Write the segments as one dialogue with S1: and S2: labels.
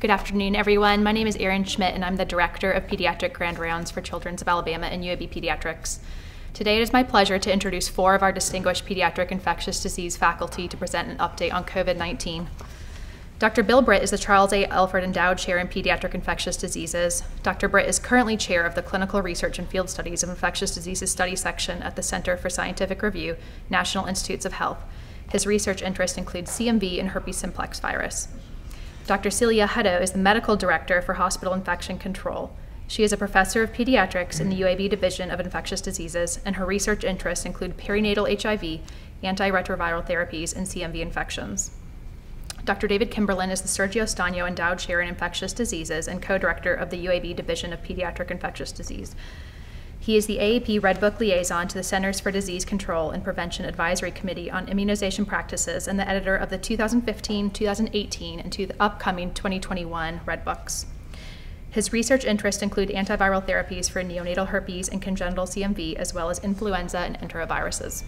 S1: Good afternoon, everyone. My name is Erin Schmidt, and I'm the Director of Pediatric Grand Rounds for Children's of Alabama and UAB Pediatrics. Today it is my pleasure to introduce four of our distinguished pediatric infectious disease faculty to present an update on COVID 19. Dr. Bill Britt is the Charles A. Alford Endowed Chair in Pediatric Infectious Diseases. Dr. Britt is currently chair of the Clinical Research and Field Studies of Infectious Diseases Study Section at the Center for Scientific Review, National Institutes of Health. His research interests include CMV and herpes simplex virus. Dr. Celia Hutto is the medical director for hospital infection control. She is a professor of pediatrics in the UAB Division of Infectious Diseases, and her research interests include perinatal HIV, antiretroviral therapies, and CMV infections. Dr. David Kimberlin is the Sergio Stagno Endowed Chair in Infectious Diseases and co-director of the UAB Division of Pediatric Infectious Disease. He is the AAP Red Book liaison to the Centers for Disease Control and Prevention Advisory Committee on Immunization Practices and the editor of the 2015, 2018, and to the upcoming 2021 Red Books. His research interests include antiviral therapies for neonatal herpes and congenital CMV, as well as influenza and enteroviruses.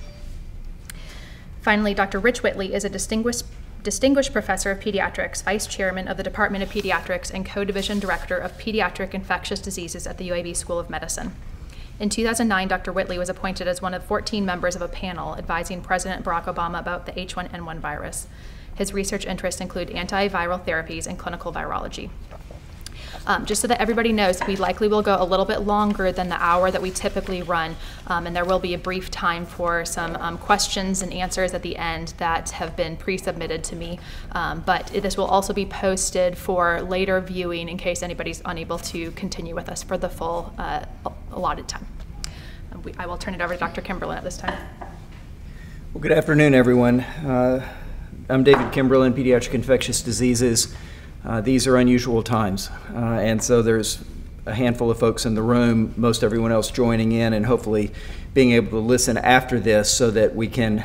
S1: Finally, Dr. Rich Whitley is a distinguished Distinguished Professor of Pediatrics, Vice Chairman of the Department of Pediatrics, and Co-Division Director of Pediatric Infectious Diseases at the UAB School of Medicine. In 2009, Dr. Whitley was appointed as one of 14 members of a panel advising President Barack Obama about the H1N1 virus. His research interests include antiviral therapies and clinical virology. Um, just so that everybody knows, we likely will go a little bit longer than the hour that we typically run, um, and there will be a brief time for some um, questions and answers at the end that have been pre-submitted to me. Um, but this will also be posted for later viewing in case anybody's unable to continue with us for the full uh, allotted time. We, I will turn it over to Dr. Kimberlin at this time.
S2: Well, good afternoon, everyone. Uh, I'm David Kimberlin, Pediatric Infectious Diseases. Uh, these are unusual times, uh, and so there's a handful of folks in the room, most everyone else joining in, and hopefully being able to listen after this so that we can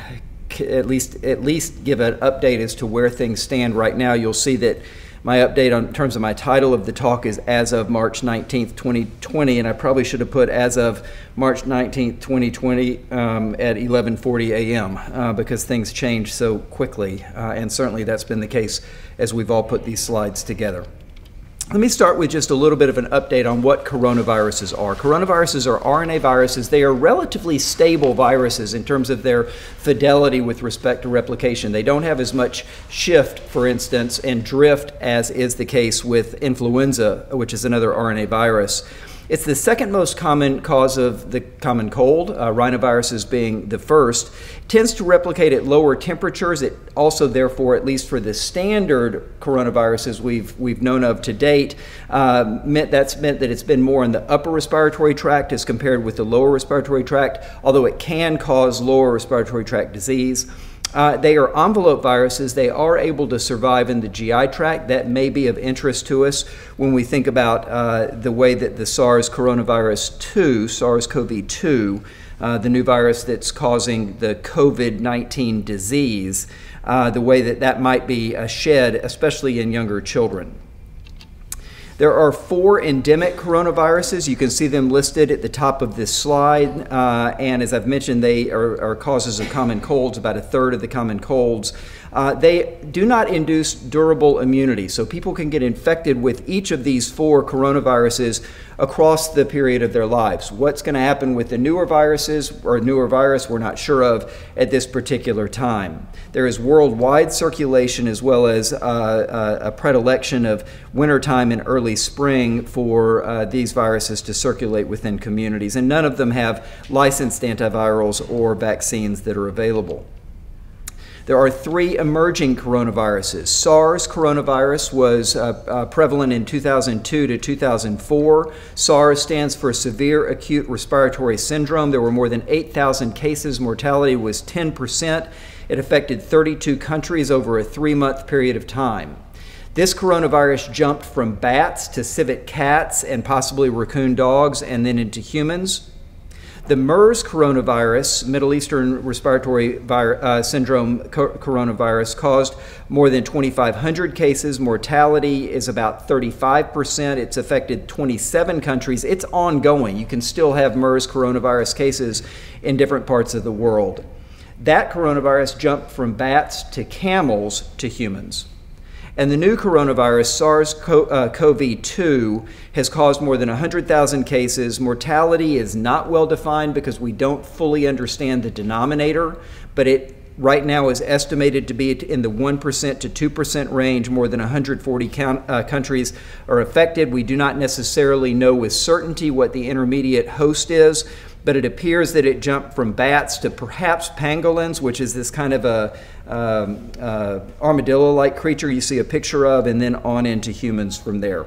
S2: at least at least give an update as to where things stand right now. You'll see that my update on in terms of my title of the talk is as of March 19th, 2020, and I probably should have put as of March 19th, 2020 um, at 11:40 a.m. Uh, because things change so quickly, uh, and certainly that's been the case as we've all put these slides together. Let me start with just a little bit of an update on what coronaviruses are. Coronaviruses are RNA viruses. They are relatively stable viruses in terms of their fidelity with respect to replication. They don't have as much shift, for instance, and drift as is the case with influenza, which is another RNA virus. It's the second most common cause of the common cold, uh, rhinoviruses being the first. It tends to replicate at lower temperatures. It also, therefore, at least for the standard coronaviruses we've we've known of to date, uh, meant that's meant that it's been more in the upper respiratory tract as compared with the lower respiratory tract. Although it can cause lower respiratory tract disease. Uh, they are envelope viruses. They are able to survive in the GI tract. That may be of interest to us when we think about uh, the way that the SARS coronavirus 2, SARS CoV 2, uh, the new virus that's causing the COVID 19 disease, uh, the way that that might be uh, shed, especially in younger children. There are four endemic coronaviruses. You can see them listed at the top of this slide. Uh, and as I've mentioned, they are, are, causes of common colds, about a third of the common colds. Uh, they do not induce durable immunity. So people can get infected with each of these four coronaviruses across the period of their lives. What's going to happen with the newer viruses or newer virus, we're not sure of at this particular time. There is worldwide circulation as well as uh, a predilection of wintertime and early spring for uh, these viruses to circulate within communities, and none of them have licensed antivirals or vaccines that are available. There are three emerging coronaviruses. SARS coronavirus was uh, uh, prevalent in 2002 to 2004. SARS stands for Severe Acute Respiratory Syndrome. There were more than 8,000 cases. Mortality was 10%. It affected 32 countries over a three month period of time. This coronavirus jumped from bats to civet cats and possibly raccoon dogs and then into humans. The MERS coronavirus, Middle Eastern Respiratory uh, Syndrome co coronavirus, caused more than 2,500 cases. Mortality is about 35%. It's affected 27 countries. It's ongoing. You can still have MERS coronavirus cases in different parts of the world. That coronavirus jumped from bats to camels to humans. And the new coronavirus, SARS CoV 2, has caused more than 100,000 cases. Mortality is not well defined because we don't fully understand the denominator, but it right now is estimated to be in the 1% to 2% range. More than 140 count, uh, countries are affected. We do not necessarily know with certainty what the intermediate host is, but it appears that it jumped from bats to perhaps pangolins, which is this kind of a um, uh, armadillo-like creature you see a picture of, and then on into humans from there.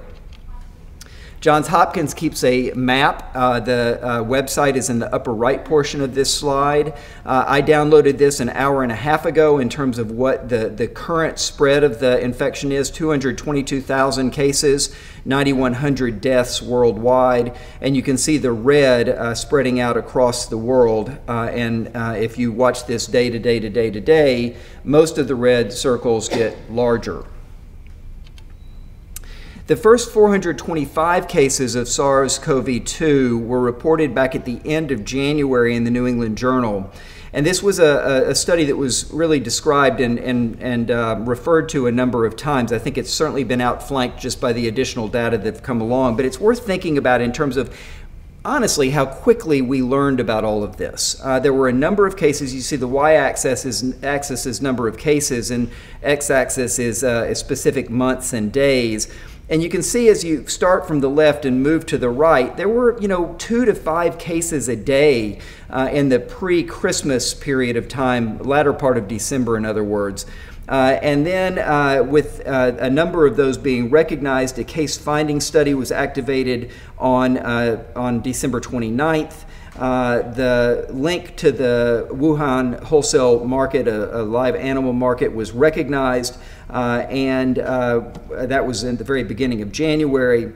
S2: Johns Hopkins keeps a map. Uh, the uh, website is in the upper right portion of this slide. Uh, I downloaded this an hour and a half ago in terms of what the, the current spread of the infection is 222,000 cases, 9,100 deaths worldwide. And you can see the red uh, spreading out across the world. Uh, and uh, if you watch this day to day to day to day, most of the red circles get larger. The first 425 cases of SARS CoV 2 were reported back at the end of January in the New England Journal. And this was a, a study that was really described and, and, and uh, referred to a number of times. I think it's certainly been outflanked just by the additional data that have come along. But it's worth thinking about in terms of honestly how quickly we learned about all of this. Uh, there were a number of cases. You see the y-axis is, axis is number of cases, and x-axis is, uh, is specific months and days. And you can see as you start from the left and move to the right, there were, you know, two to five cases a day uh, in the pre Christmas period of time, latter part of December, in other words. Uh, and then, uh, with uh, a number of those being recognized, a case finding study was activated on, uh, on December 29th. Uh, the link to the Wuhan wholesale market, a, a live animal market, was recognized, and uh, that was in the very beginning of January.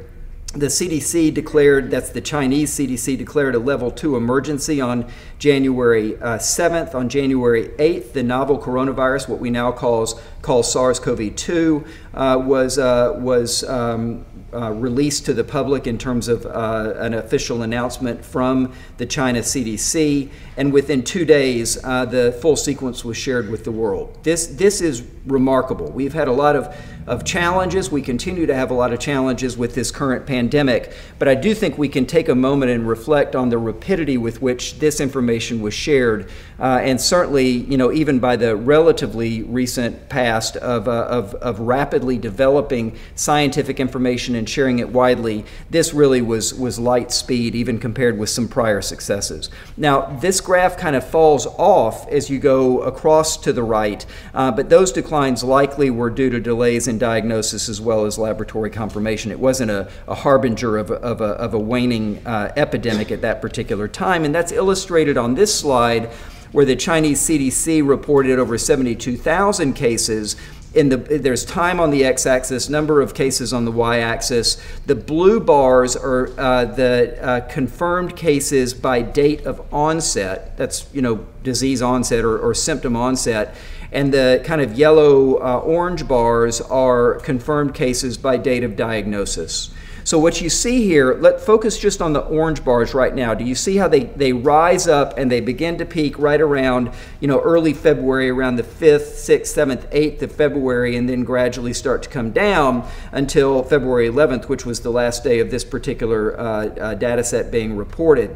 S2: The CDC declared, that's the Chinese CDC, declared a level two emergency on January uh, 7th. On January 8th, the novel coronavirus, what we now calls, call SARS CoV 2, uh, was, uh, was um, uh, released to the public in terms of uh, an official announcement from the China CDC. And within two days, uh, the full sequence was shared with the world. This, this is remarkable. We've had a lot of, of challenges. We continue to have a lot of challenges with this current pandemic. But I do think we can take a moment and reflect on the rapidity with which this information was shared. Uh, and certainly, you know, even by the relatively recent past of, uh, of, of rapidly developing scientific information and sharing it widely, this really was, was light speed, even compared with some prior successes. Now, this graph kind of falls off as you go across to the right, uh, but those declines likely were due to delays in diagnosis as well as laboratory confirmation. It wasn't a, a harbinger of a, of a, of a waning uh, epidemic at that particular time, and that's illustrated on this slide where the Chinese CDC reported over 72,000 cases in the there's time on the x-axis, number of cases on the y-axis. The blue bars are uh, the uh, confirmed cases by date of onset. That's you know disease onset or, or symptom onset. And the kind of yellow uh, orange bars are confirmed cases by date of diagnosis. So what you see here, let focus just on the orange bars right now. Do you see how they, they rise up and they begin to peak right around, you know, early February, around the 5th, 6th, 7th, 8th of February, and then gradually start to come down until February 11th, which was the last day of this particular uh, uh, data set being reported.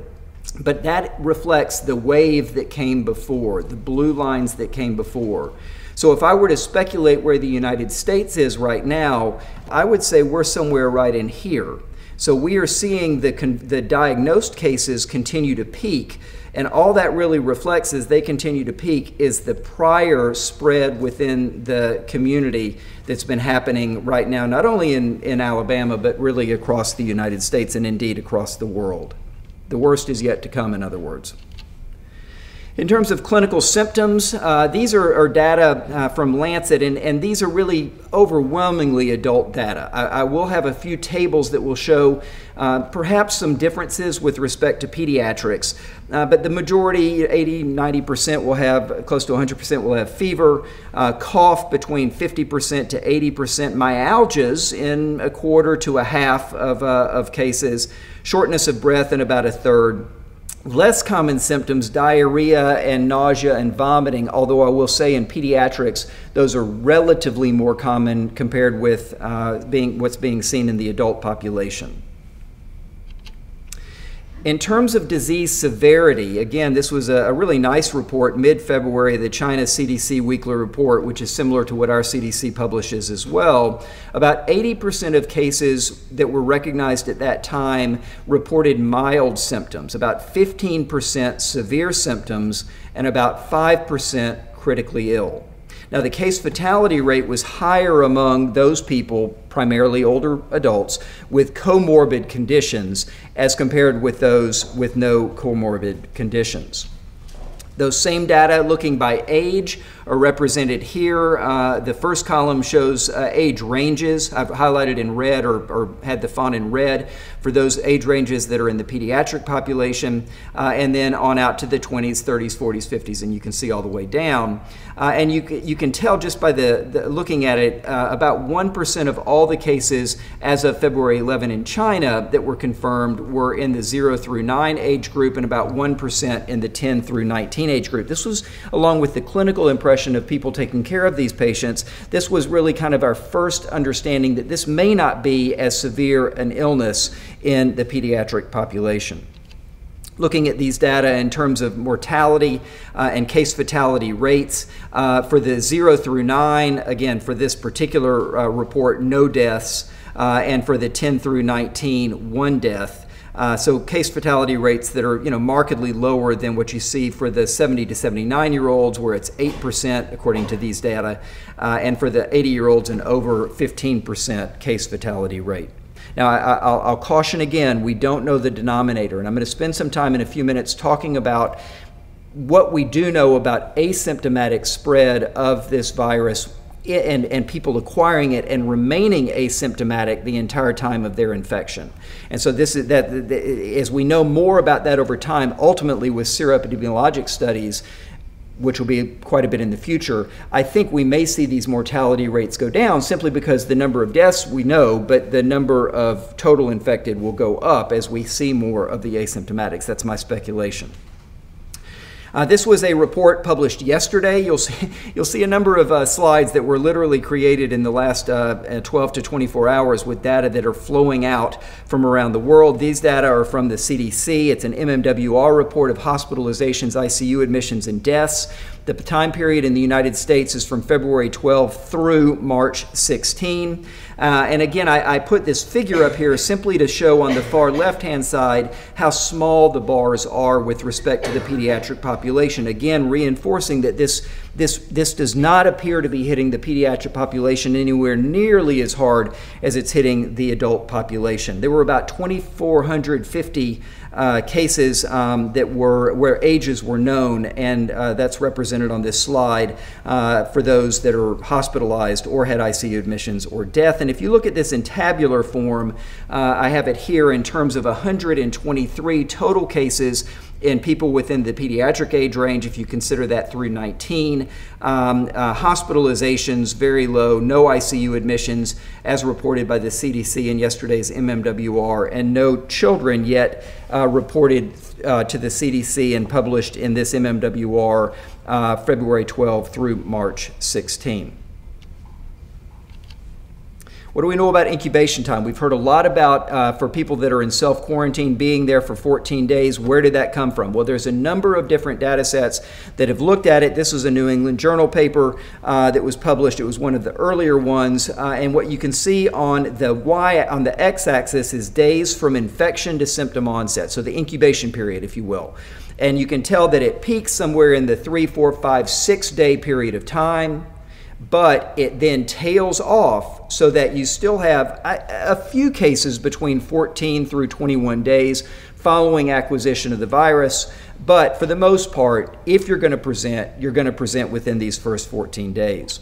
S2: But that reflects the wave that came before, the blue lines that came before. So if I were to speculate where the United States is right now, I would say we're somewhere right in here. So we are seeing the, the diagnosed cases continue to peak. And all that really reflects as they continue to peak is the prior spread within the community that's been happening right now, not only in, in Alabama, but really across the United States and indeed across the world. The worst is yet to come, in other words. In terms of clinical symptoms, uh, these are, are data uh, from Lancet, and, and, these are really overwhelmingly adult data. I, I will have a few tables that will show uh, perhaps some differences with respect to pediatrics, uh, but the majority, 80, 90% will have, close to 100% will have fever, uh, cough between 50% to 80%, myalgias in a quarter to a half of, uh, of cases, shortness of breath in about a third, Less common symptoms, diarrhea and nausea and vomiting, although I will say in pediatrics, those are relatively more common compared with uh, being, what's being seen in the adult population. In terms of disease severity, again, this was a, really nice report mid February, the China CDC weekly report, which is similar to what our CDC publishes as well. About 80% of cases that were recognized at that time reported mild symptoms, about 15% severe symptoms, and about 5% critically ill. Now, the case fatality rate was higher among those people, primarily older adults, with comorbid conditions as compared with those with no comorbid conditions. Those same data looking by age are represented here. Uh, the first column shows uh, age ranges. I've highlighted in red or, or, had the font in red for those age ranges that are in the pediatric population, uh, and then on out to the 20s, 30s, 40s, 50s, and you can see all the way down. Uh, and you, you can tell just by the, the looking at it, uh, about 1% of all the cases as of February 11 in China that were confirmed were in the 0 through 9 age group, and about 1% in the 10 through 19 age group. This was along with the clinical impression of people taking care of these patients, this was really kind of our first understanding that this may not be as severe an illness in the pediatric population looking at these data in terms of mortality uh, and case fatality rates. Uh, for the 0 through 9, again, for this particular uh, report, no deaths, uh, and for the 10 through 19, one death. Uh, so case fatality rates that are you know markedly lower than what you see for the 70 to 79 year olds, where it's 8% according to these data, uh, and for the 80 year olds, an over 15% case fatality rate. Now, I, will caution again, we don't know the denominator, and I'm going to spend some time in a few minutes talking about what we do know about asymptomatic spread of this virus and, and people acquiring it and remaining asymptomatic the entire time of their infection. And so this is that as we know more about that over time, ultimately with seroepidemiologic studies, which will be quite a bit in the future, I think we may see these mortality rates go down simply because the number of deaths we know, but the number of total infected will go up as we see more of the asymptomatics. That's my speculation. Uh, this was a report published yesterday. You'll see, you'll see a number of uh, slides that were literally created in the last uh, uh 12 to 24 hours with data that are flowing out from around the world. These data are from the CDC. It's an MMWR report of hospitalizations, ICU admissions, and deaths. The time period in the United States is from February 12 through March 16. Uh, and again, I, I, put this figure up here simply to show on the far left hand side how small the bars are with respect to the pediatric population. Again, reinforcing that this, this, this does not appear to be hitting the pediatric population anywhere nearly as hard as it's hitting the adult population. There were about 2,450 uh, cases um, that were where ages were known, and uh, that's represented on this slide uh, for those that are hospitalized or had ICU admissions or death. And if you look at this in tabular form, uh, I have it here in terms of 123 total cases in people within the pediatric age range, if you consider that through 19. Um, uh, hospitalizations, very low, no ICU admissions, as reported by the CDC in yesterday's MMWR, and no children yet uh, reported uh, to the CDC and published in this MMWR uh, February 12 through March 16. What do we know about incubation time? We've heard a lot about uh, for people that are in self quarantine being there for 14 days. Where did that come from? Well, there's a number of different data sets that have looked at it. This was a New England Journal paper uh, that was published. It was one of the earlier ones. Uh, and what you can see on the y on the x-axis is days from infection to symptom onset. So the incubation period, if you will. And you can tell that it peaks somewhere in the three, four, five, six day period of time but it then tails off so that you still have a, a, few cases between 14 through 21 days following acquisition of the virus. But for the most part, if you're going to present, you're going to present within these first 14 days.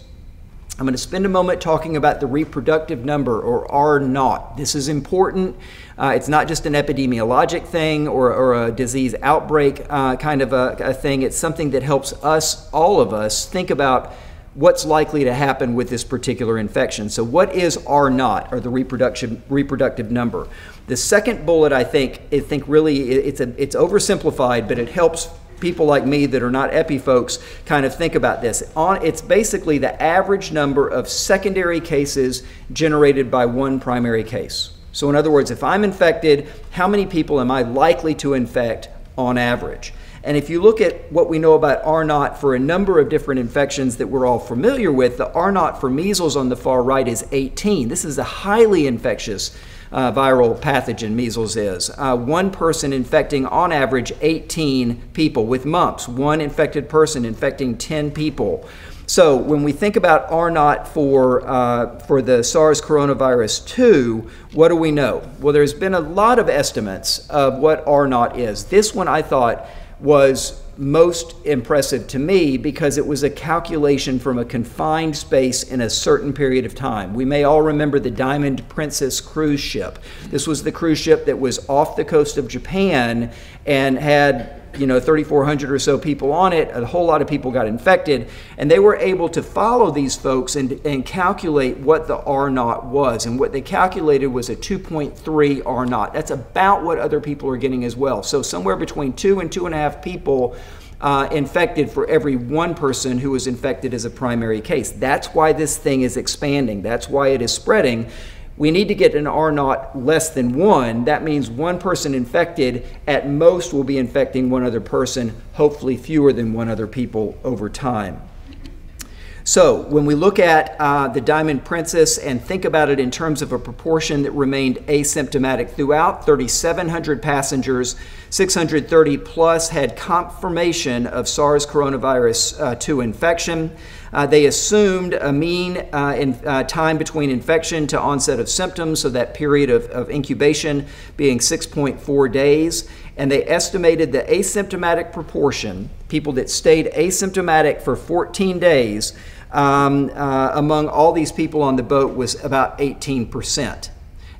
S2: I'm going to spend a moment talking about the reproductive number, or R naught. This is important. Uh, it's not just an epidemiologic thing or, or a disease outbreak uh, kind of a, a thing. It's something that helps us, all of us, think about what's likely to happen with this particular infection. So, what is R naught, or the reproduction reproductive number? The second bullet, I think, I think really it's a it's oversimplified, but it helps people like me that are not epi folks kind of think about this. On it's basically the average number of secondary cases generated by one primary case. So, in other words, if I'm infected, how many people am I likely to infect on average? And if you look at what we know about R naught for a number of different infections that we're all familiar with, the R naught for measles on the far right is 18. This is a highly infectious uh, viral pathogen, measles is. Uh, one person infecting on average 18 people with mumps, one infected person infecting 10 people. So when we think about R naught for, uh, for the SARS coronavirus 2, what do we know? Well, there's been a lot of estimates of what R naught is. This one I thought was most impressive to me because it was a calculation from a confined space in a certain period of time. We may all remember the Diamond Princess cruise ship. This was the cruise ship that was off the coast of Japan and had you know 3400 or so people on it a whole lot of people got infected and they were able to follow these folks and, and calculate what the r naught was and what they calculated was a 2.3 r naught that's about what other people are getting as well so somewhere between two and two and a half people uh, infected for every one person who was infected as a primary case. That's why this thing is expanding. That's why it is spreading we need to get an R naught less than one. That means one person infected at most will be infecting one other person, hopefully fewer than one other people over time. So, when we look at uh, the Diamond Princess and think about it in terms of a proportion that remained asymptomatic throughout, 3,700 passengers, 630 plus had confirmation of SARS coronavirus uh, 2 infection. Uh, they assumed a mean uh, in, uh, time between infection to onset of symptoms, so that period of, of incubation being 6.4 days. And they estimated the asymptomatic proportion, people that stayed asymptomatic for 14 days, um, uh, among all these people on the boat was about 18%.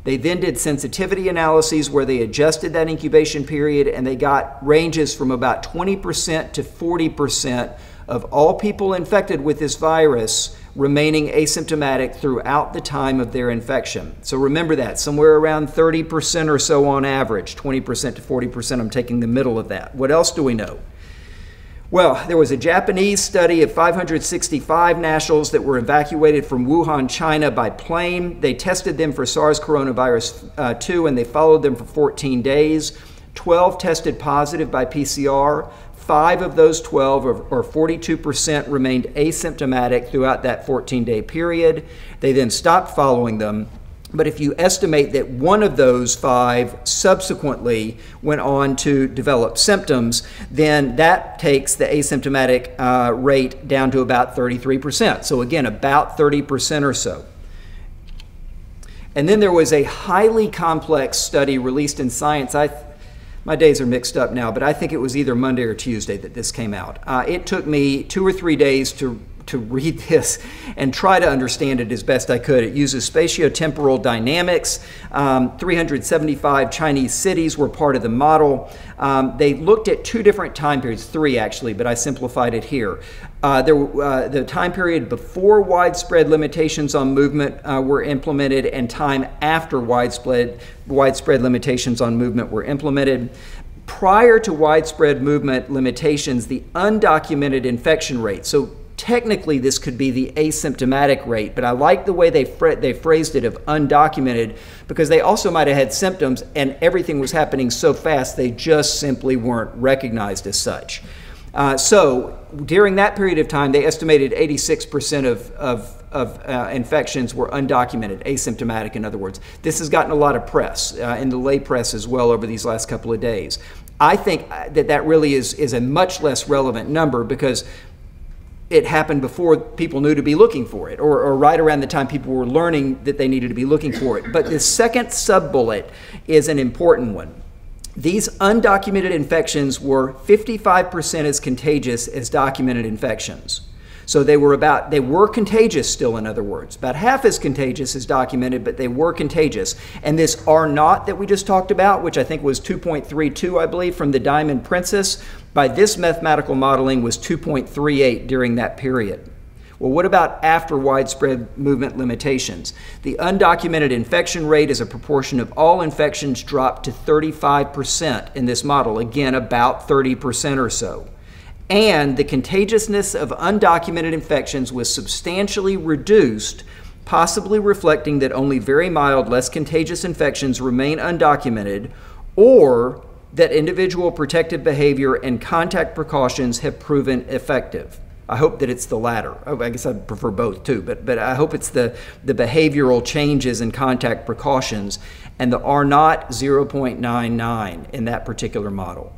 S2: They then did sensitivity analyses where they adjusted that incubation period and they got ranges from about 20% to 40% of all people infected with this virus remaining asymptomatic throughout the time of their infection. So remember that, somewhere around 30% or so on average, 20% to 40%. I'm taking the middle of that. What else do we know? Well, there was a Japanese study of 565 nationals that were evacuated from Wuhan, China by plane. They tested them for SARS coronavirus uh, 2 and they followed them for 14 days. 12 tested positive by PCR. Five of those 12, or, or 42%, remained asymptomatic throughout that 14 day period. They then stopped following them. But if you estimate that one of those five subsequently went on to develop symptoms, then that takes the asymptomatic uh, rate down to about 33%. So, again, about 30% or so. And then there was a highly complex study released in Science. I my days are mixed up now, but I think it was either Monday or Tuesday that this came out. Uh, it took me two or three days to to read this and try to understand it as best I could. It uses spatiotemporal dynamics. Um, 375 Chinese cities were part of the model. Um, they looked at two different time periods, three actually, but I simplified it here. Uh, there, uh, the time period before widespread limitations on movement uh, were implemented and time after widespread, widespread limitations on movement were implemented. Prior to widespread movement limitations, the undocumented infection rate, so technically this could be the asymptomatic rate, but I like the way they, they phrased it of undocumented because they also might have had symptoms and everything was happening so fast they just simply weren't recognized as such. Uh, so during that period of time, they estimated 86% of, of, of uh, infections were undocumented, asymptomatic, in other words. This has gotten a lot of press, uh, in the lay press as well, over these last couple of days. I think that that really is, is a much less relevant number because it happened before people knew to be looking for it, or, or, right around the time people were learning that they needed to be looking for it. But the second sub bullet is an important one. These undocumented infections were 55% as contagious as documented infections. So they were about they were contagious still in other words. About half as contagious as documented, but they were contagious. And this R naught that we just talked about, which I think was 2.32 I believe from the Diamond Princess, by this mathematical modeling was 2.38 during that period. Well, what about after widespread movement limitations? The undocumented infection rate as a proportion of all infections dropped to 35% in this model. Again, about 30% or so. And the contagiousness of undocumented infections was substantially reduced, possibly reflecting that only very mild, less contagious infections remain undocumented, or that individual protective behavior and contact precautions have proven effective. I hope that it's the latter. I guess I prefer both too, but, but I hope it's the, the behavioral changes and contact precautions and the R naught 0.99 in that particular model.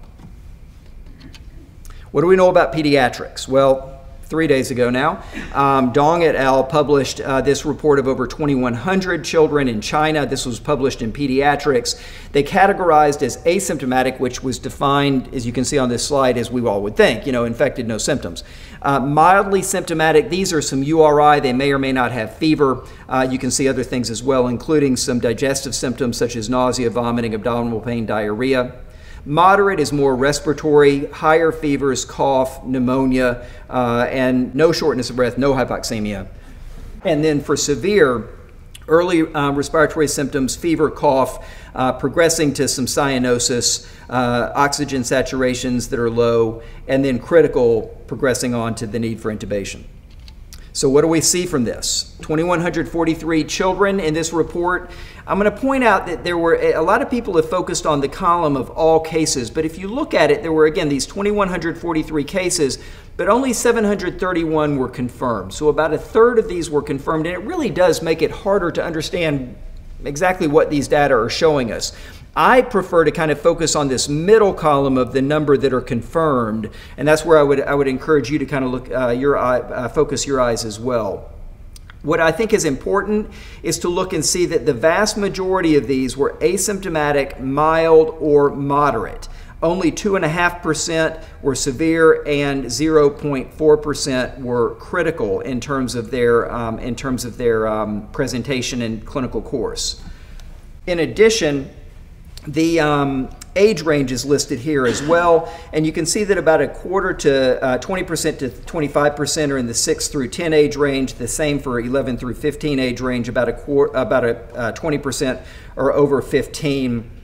S2: What do we know about pediatrics? Well, three days ago now. Um, Dong et al. published uh, this report of over 2,100 children in China. This was published in Pediatrics. They categorized as asymptomatic, which was defined, as you can see on this slide, as we all would think, you know, infected, no symptoms. Uh, mildly symptomatic, these are some URI. They may or may not have fever. Uh, you can see other things as well, including some digestive symptoms such as nausea, vomiting, abdominal pain, diarrhea. Moderate is more respiratory, higher fevers, cough, pneumonia, uh, and no shortness of breath, no hypoxemia. And then for severe, early uh, respiratory symptoms, fever, cough, uh, progressing to some cyanosis, uh, oxygen saturations that are low, and then critical, progressing on to the need for intubation. So, what do we see from this? 2,143 children in this report. I'm going to point out that there were a lot of people have focused on the column of all cases, but if you look at it, there were again these 2,143 cases, but only 731 were confirmed. So, about a third of these were confirmed, and it really does make it harder to understand exactly what these data are showing us. I prefer to kind of focus on this middle column of the number that are confirmed, and that's where I would I would encourage you to kind of look uh, your eye, uh, focus your eyes as well. What I think is important is to look and see that the vast majority of these were asymptomatic, mild, or moderate. Only 2.5% were severe and 0.4% were critical in terms of their, um, in terms of their um, presentation and clinical course. In addition, the um, age range is listed here as well, and you can see that about a quarter to 20% uh, to 25% are in the 6 through 10 age range. The same for 11 through 15 age range. About a quarter, about a 20% uh, are over 15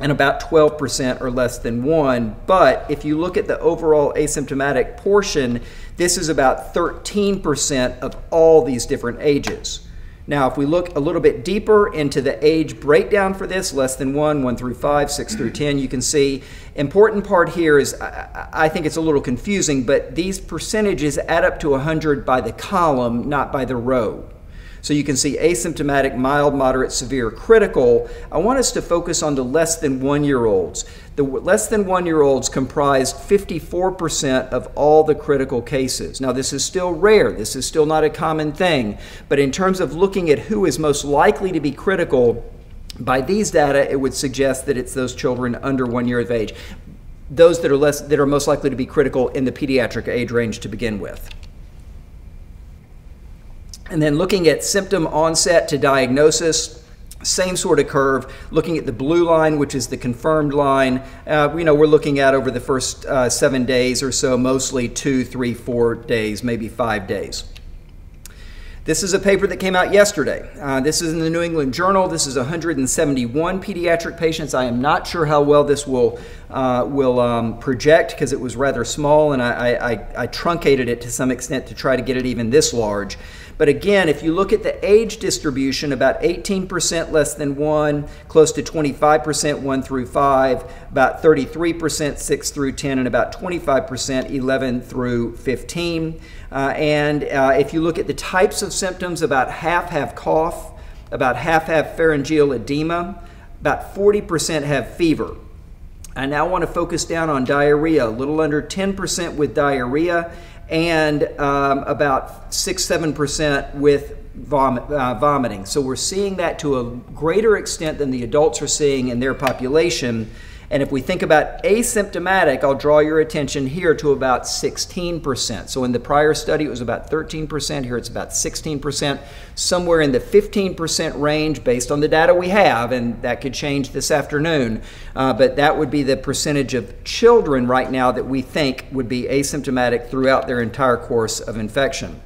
S2: and about 12% are less than one. But if you look at the overall asymptomatic portion, this is about 13% of all these different ages. Now, if we look a little bit deeper into the age breakdown for this, less than 1, 1 through 5, 6 through 10, you can see important part here is I, I think it's a little confusing, but these percentages add up to 100 by the column, not by the row. So you can see asymptomatic, mild, moderate, severe, critical. I want us to focus on the less than one year olds. The less than one year olds comprised 54% of all the critical cases. Now, this is still rare, this is still not a common thing, but in terms of looking at who is most likely to be critical, by these data, it would suggest that it's those children under one year of age. Those that are less that are most likely to be critical in the pediatric age range to begin with. And then looking at symptom onset to diagnosis, same sort of curve. Looking at the blue line, which is the confirmed line, uh, you know, we're looking at over the first uh, seven days or so, mostly two, three, four days, maybe five days. This is a paper that came out yesterday. Uh, this is in the New England Journal. This is 171 pediatric patients. I am not sure how well this will uh, will um, project because it was rather small, and I, I, I truncated it to some extent to try to get it even this large. But again, if you look at the age distribution, about 18% less than 1, close to 25% 1 through 5, about 33% 6 through 10, and about 25% 11 through 15. Uh, and uh, if you look at the types of symptoms, about half have cough, about half have pharyngeal edema, about 40% have fever. I now want to focus down on diarrhea, a little under 10% with diarrhea, and um, about 6 7% with uh, vomiting. So we're seeing that to a greater extent than the adults are seeing in their population. And if we think about asymptomatic, I'll draw your attention here to about 16%. So in the prior study, it was about 13%. Here it's about 16%, somewhere in the 15% range based on the data we have, and that could change this afternoon. Uh, but that would be the percentage of children right now that we think would be asymptomatic throughout their entire course of infection.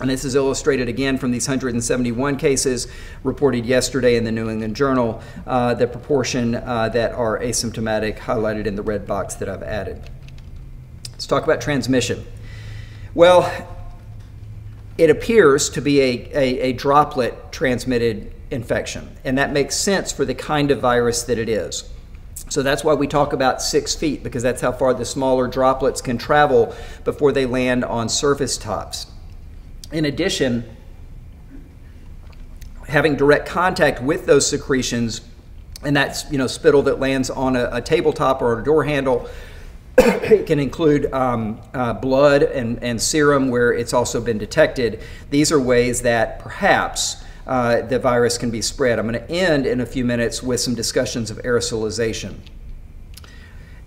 S2: And this is illustrated again from these 171 cases reported yesterday in the New England Journal, uh, the proportion uh, that are asymptomatic highlighted in the red box that I've added. Let's talk about transmission. Well, it appears to be a, a, a droplet transmitted infection, and that makes sense for the kind of virus that it is. So that's why we talk about six feet, because that's how far the smaller droplets can travel before they land on surface tops. In addition, having direct contact with those secretions, and that's you know spittle that lands on a, a tabletop or a door handle, it can include um, uh, blood and, and serum where it's also been detected. These are ways that perhaps uh, the virus can be spread. I'm going to end in a few minutes with some discussions of aerosolization.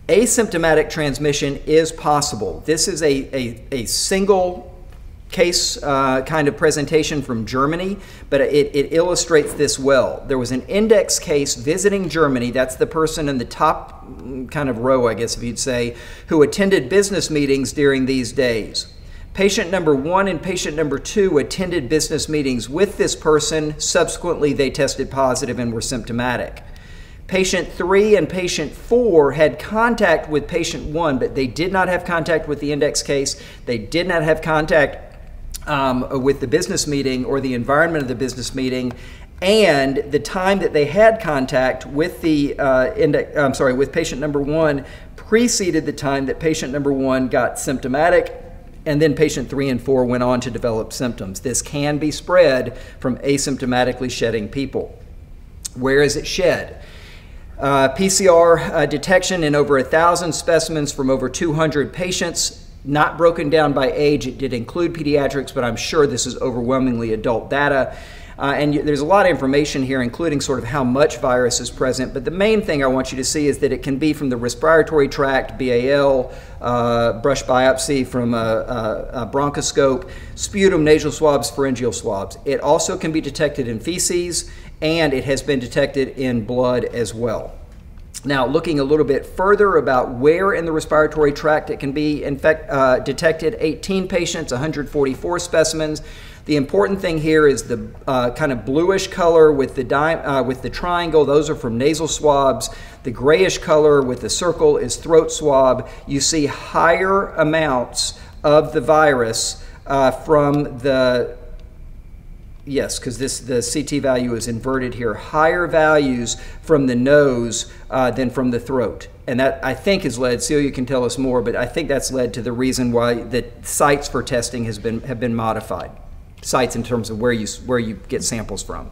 S2: Asymptomatic transmission is possible. This is a, a, a single case uh, kind of presentation from Germany, but it, it, illustrates this well. There was an index case visiting Germany, that's the person in the top mm, kind of row, I guess if you'd say, who attended business meetings during these days. Patient number one and patient number two attended business meetings with this person. Subsequently, they tested positive and were symptomatic. Patient three and patient four had contact with patient one, but they did not have contact with the index case. They did not have contact um, with the business meeting or the environment of the business meeting and the time that they had contact with the uh, index, I'm sorry, with patient number one preceded the time that patient number one got symptomatic, and then patient three and four went on to develop symptoms. This can be spread from asymptomatically shedding people. Where is it shed? Uh, PCR uh, detection in over a thousand specimens from over 200 patients not broken down by age. It did include pediatrics, but I'm sure this is overwhelmingly adult data. Uh, and there's a lot of information here, including sort of how much virus is present. But the main thing I want you to see is that it can be from the respiratory tract, BAL, uh, brush biopsy from a, a, a, bronchoscope, sputum, nasal swabs, pharyngeal swabs. It also can be detected in feces, and it has been detected in blood as well. Now, looking a little bit further about where in the respiratory tract it can be infect, uh, detected, 18 patients, 144 specimens. The important thing here is the uh, kind of bluish color with the, uh, with the triangle. Those are from nasal swabs. The grayish color with the circle is throat swab. You see higher amounts of the virus uh, from the Yes, because this the CT value is inverted here. Higher values from the nose uh, than from the throat, and that I think has led. Celia can tell us more, but I think that's led to the reason why the sites for testing has been have been modified. Sites in terms of where you where you get samples from.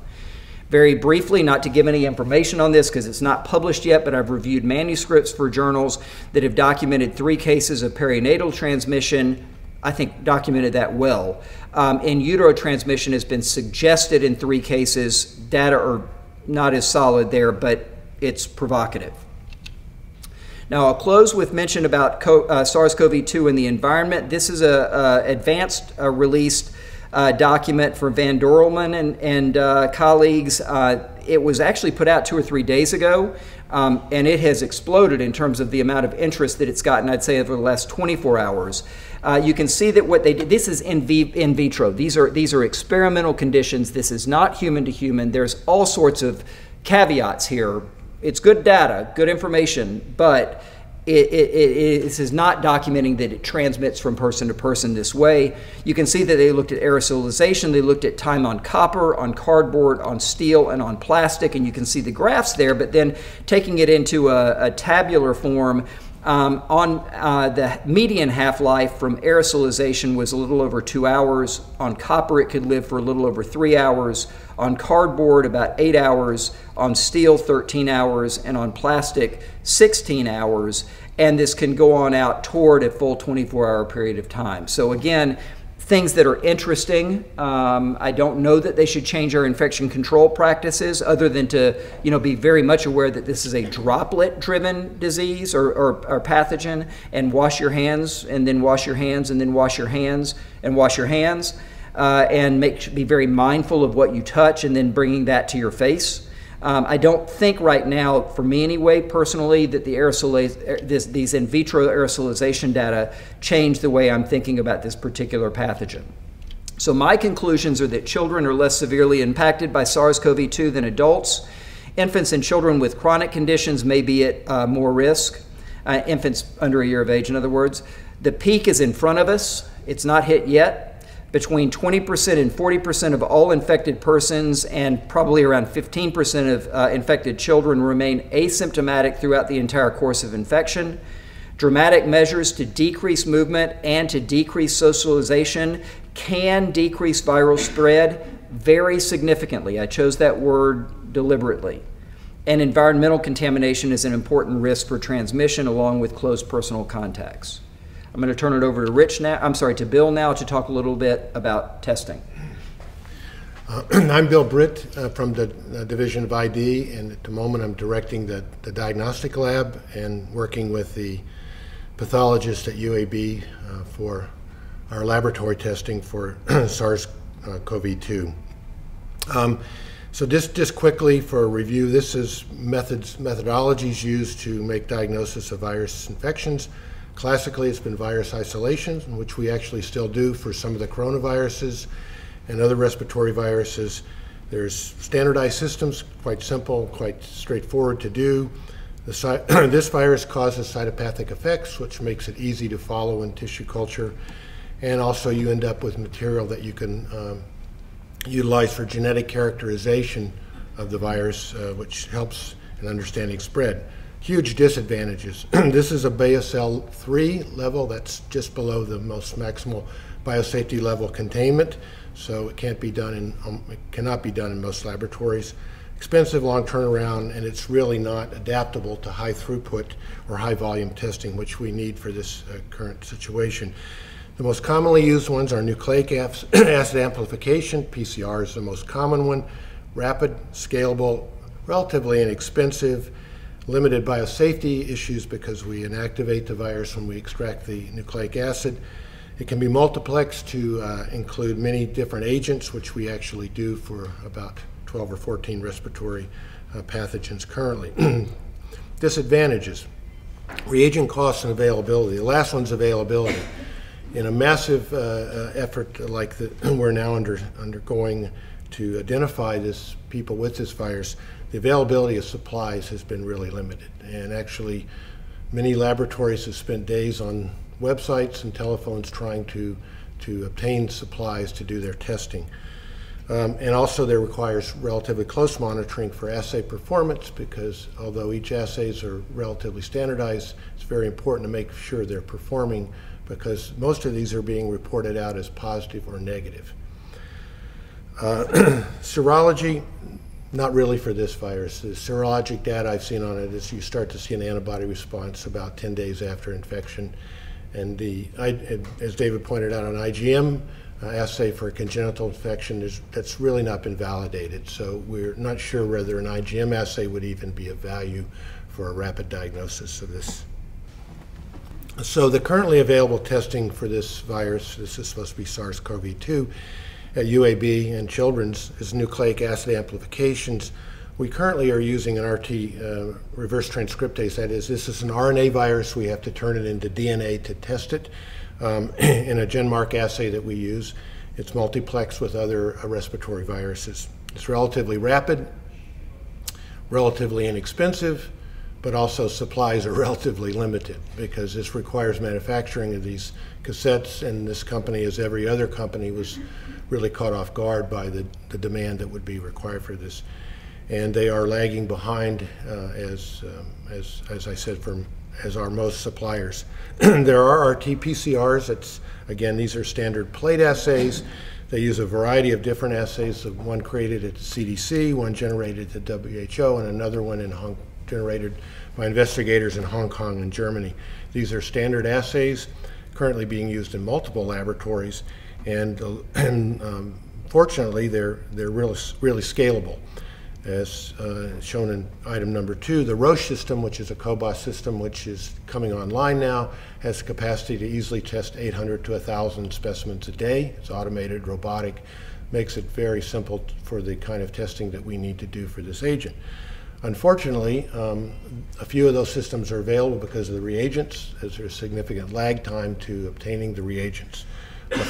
S2: Very briefly, not to give any information on this because it's not published yet, but I've reviewed manuscripts for journals that have documented three cases of perinatal transmission I think, documented that well. Um, in utero transmission has been suggested in three cases. Data are not as solid there, but it's provocative. Now, I'll close with mention about uh, SARS-CoV-2 in the environment. This is a, advanced uh, released uh, document for Van Doremalen and, and uh, colleagues. Uh, it was actually put out two or three days ago, um, and it has exploded in terms of the amount of interest that it's gotten, I'd say, over the last 24 hours. Uh, you can see that what they did, this is in, in vitro. These are, these are experimental conditions. This is not human to human. There's all sorts of caveats here. It's good data, good information, but it, it, it, this is not documenting that it transmits from person to person this way. You can see that they looked at aerosolization, they looked at time on copper, on cardboard, on steel, and on plastic, and you can see the graphs there, but then taking it into a, a tabular form, um, on uh, the median half-life from aerosolization was a little over two hours. On copper, it could live for a little over three hours. On cardboard, about eight hours. On steel, 13 hours. And on plastic, 16 hours. And this can go on out toward a full 24-hour period of time. So again, things that are interesting. Um, I don't know that they should change our infection control practices other than to you know, be very much aware that this is a droplet-driven disease or, or, or pathogen and wash your hands and then wash your hands and then wash your hands and wash your hands. Uh, and make, be very mindful of what you touch and then bringing that to your face. Um, I don't think right now, for me anyway, personally, that the aerosol this, these in vitro aerosolization data change the way I'm thinking about this particular pathogen. So, my conclusions are that children are less severely impacted by SARS CoV 2 than adults. Infants and children with chronic conditions may be at uh, more risk. Uh, infants under a year of age, in other words. The peak is in front of us, it's not hit yet. Between 20% and 40% of all infected persons, and probably around 15% of uh, infected children, remain asymptomatic throughout the entire course of infection. Dramatic measures to decrease movement and to decrease socialization can decrease viral spread very significantly. I chose that word deliberately. And environmental contamination is an important risk for transmission along with close personal contacts. I'm going to turn it over to Rich now. I'm sorry, to Bill now to talk a little bit about testing.
S3: Uh, I'm Bill Britt uh, from the uh, Division of ID, and at the moment I'm directing the, the diagnostic lab and working with the pathologist at UAB uh, for our laboratory testing for SARS-CoV-2. Um, so just, just quickly for a review, this is methods, methodologies used to make diagnosis of virus infections. Classically, it's been virus isolation, which we actually still do for some of the coronaviruses and other respiratory viruses. There's standardized systems, quite simple, quite straightforward to do. this virus causes cytopathic effects, which makes it easy to follow in tissue culture. And also you end up with material that you can um, utilize for genetic characterization of the virus, uh, which helps in understanding spread huge disadvantages. this is a BSL 3 level that's just below the most maximal biosafety level containment, so it can't be done in um, it cannot be done in most laboratories. Expensive long turnaround, and it's really not adaptable to high throughput or high volume testing, which we need for this uh, current situation. The most commonly used ones are nucleic acid amplification. PCR is the most common one. Rapid, scalable, relatively inexpensive, limited biosafety issues because we inactivate the virus when we extract the nucleic acid. It can be multiplexed to uh, include many different agents, which we actually do for about 12 or 14 respiratory uh, pathogens currently. Disadvantages, reagent costs and availability. The last one's availability. In a massive uh, uh effort like that we're now under, undergoing to identify this people with this virus, the availability of supplies has been really limited. And actually, many laboratories have spent days on websites and telephones trying to, to obtain supplies to do their testing. Um, and also there requires relatively close monitoring for assay performance because although each assays are relatively standardized, it's very important to make sure they're performing because most of these are being reported out as positive or negative. Uh, serology, not really for this virus. The serologic data I've seen on it is you start to see an antibody response about 10 days after infection. And the, as David pointed out, an IgM uh, assay for a congenital infection is that's really not been validated. So we're not sure whether an IgM assay would even be of value for a rapid diagnosis of this. So the currently available testing for this virus, this is supposed to be SARS-CoV-2, at UAB and Children's is nucleic acid amplifications. We currently are using an RT uh, reverse transcriptase. That is, this is an RNA virus. We have to turn it into DNA to test it um, in a GenMark assay that we use. It's multiplex with other uh, respiratory viruses. It's relatively rapid, relatively inexpensive, but also supplies are relatively limited because this requires manufacturing of these cassettes, and this company, as every other company, was really caught off guard by the, the demand that would be required for this. And they are lagging behind, uh, as, um, as, as I said, from as are most suppliers. there are RT-PCRs. That's again, these are standard plate assays. They use a variety of different assays. One created at the CDC, one generated at the WHO, and another one in Hong, generated by investigators in Hong Kong and Germany. These are standard assays currently being used in multiple laboratories, and, uh, and um, fortunately, they're, they're really, really scalable. As uh, shown in item number two, the Roche system, which is a cobas system which is coming online now, has the capacity to easily test 800 to 1,000 specimens a day. It's automated, robotic, makes it very simple for the kind of testing that we need to do for this agent. Unfortunately, um, a few of those systems are available because of the reagents, as there's significant lag time to obtaining the reagents.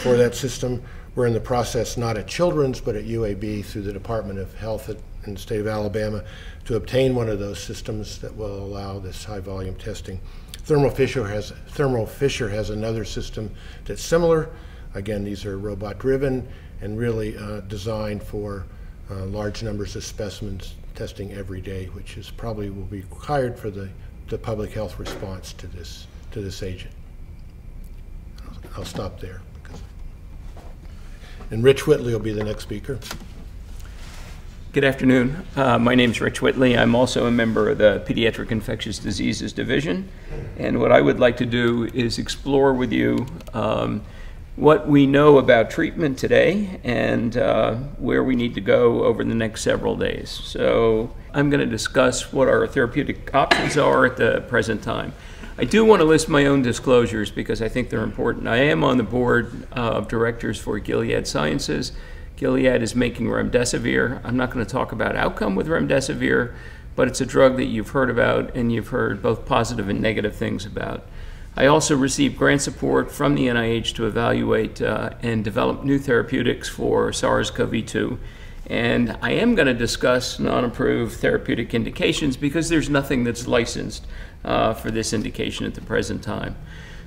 S3: For that system, We're in the process not at Children's but at UAB through the Department of Health in the state of Alabama to obtain one of those systems that will allow this high volume testing. Thermo Fisher has, Thermo Fisher has another system that's similar. Again, these are robot driven and really uh, designed for uh, large numbers of specimens testing every day, which is probably will be required for the, the public health response to this, to this agent. I'll, I'll stop there. And Rich Whitley will be the next speaker.
S4: Good afternoon. Uh, my name is Rich Whitley. I'm also a member of the Pediatric Infectious Diseases Division. And what I would like to do is explore with you um, what we know about treatment today and uh, where we need to go over the next several days. So I'm going to discuss what our therapeutic options are at the present time. I do want to list my own disclosures because I think they're important. I am on the board of directors for Gilead Sciences Gilead is making remdesivir. I'm not going to talk about outcome with remdesivir, but it's a drug that you've heard about and you've heard both positive and negative things about. I also received grant support from the NIH to evaluate uh, and develop new therapeutics for SARS CoV 2. And I am going to discuss non approved therapeutic indications because there's nothing that's licensed uh, for this indication at the present time.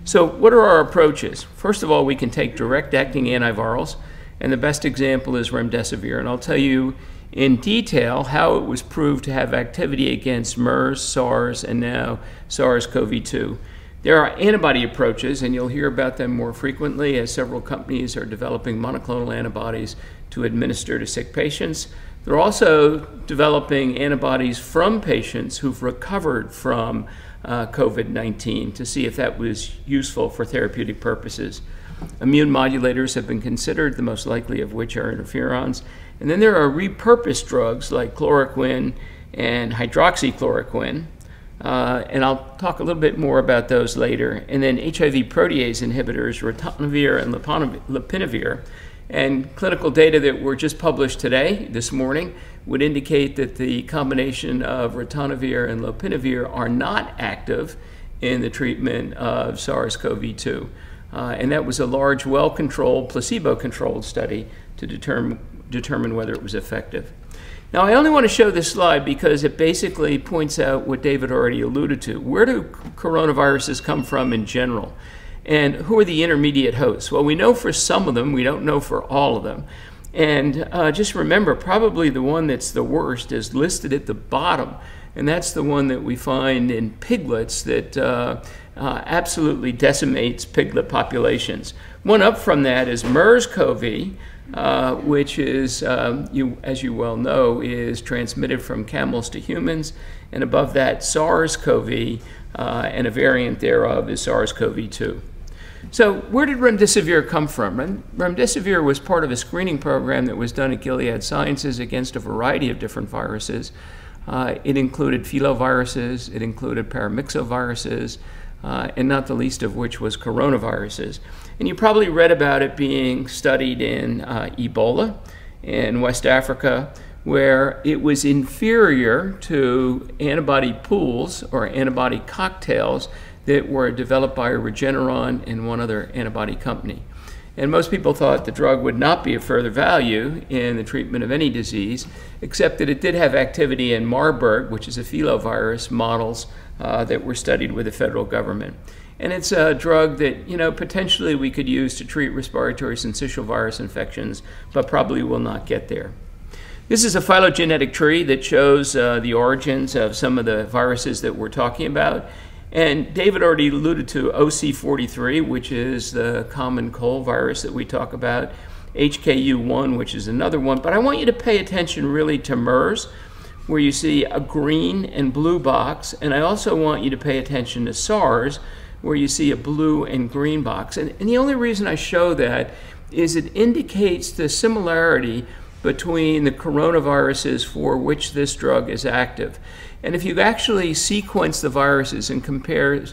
S4: So, what are our approaches? First of all, we can take direct acting antivirals and the best example is remdesivir. And I'll tell you in detail how it was proved to have activity against MERS, SARS, and now SARS CoV 2. There are antibody approaches, and you'll hear about them more frequently as several companies are developing monoclonal antibodies to administer to sick patients. They're also developing antibodies from patients who've recovered from uh, COVID 19 to see if that was useful for therapeutic purposes. Immune modulators have been considered, the most likely of which are interferons. And then there are repurposed drugs like chloroquine and hydroxychloroquine. Uh, and I'll talk a little bit more about those later. And then HIV protease inhibitors, ritonavir and lopinavir. And clinical data that were just published today, this morning, would indicate that the combination of ritonavir and lopinavir are not active in the treatment of SARS CoV 2. Uh, and that was a large, well controlled, placebo controlled study to determine, determine whether it was effective. Now, I only want to show this slide because it basically points out what David already alluded to. Where do coronaviruses come from in general? And who are the intermediate hosts? Well, we know for some of them, we don't know for all of them. And uh, just remember, probably the one that's the worst is listed at the bottom, and that's the one that we find in piglets that uh, uh, absolutely decimates piglet populations. One up from that is MERS-CoV, uh, which is, um, you, as you well know, is transmitted from camels to humans, and above that, SARS-CoV, uh, and a variant thereof is SARS-CoV-2. So where did remdesivir come from? Remdesivir was part of a screening program that was done at Gilead Sciences against a variety of different viruses. Uh, it included filoviruses, it included paramyxoviruses, uh, and not the least of which was coronaviruses. And you probably read about it being studied in uh, Ebola in West Africa, where it was inferior to antibody pools or antibody cocktails that were developed by Regeneron and one other antibody company. And most people thought the drug would not be of further value in the treatment of any disease, except that it did have activity in Marburg, which is a filovirus, models uh, that were studied with the federal government. And it's a drug that, you know, potentially we could use to treat respiratory syncytial virus infections, but probably will not get there. This is a phylogenetic tree that shows uh, the origins of some of the viruses that we're talking about. And David already alluded to OC43, which is the common cold virus that we talk about, HKU1, which is another one. But I want you to pay attention really to MERS, where you see a green and blue box. And I also want you to pay attention to SARS, where you see a blue and green box. And, and the only reason I show that is it indicates the similarity between the coronaviruses for which this drug is active. And if you actually sequence the viruses and compare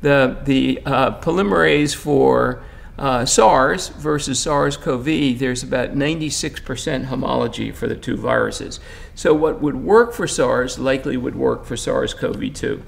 S4: the, the uh, polymerase for uh, SARS versus SARS-CoV, there's about 96% homology for the two viruses. So what would work for SARS likely would work for SARS-CoV-2.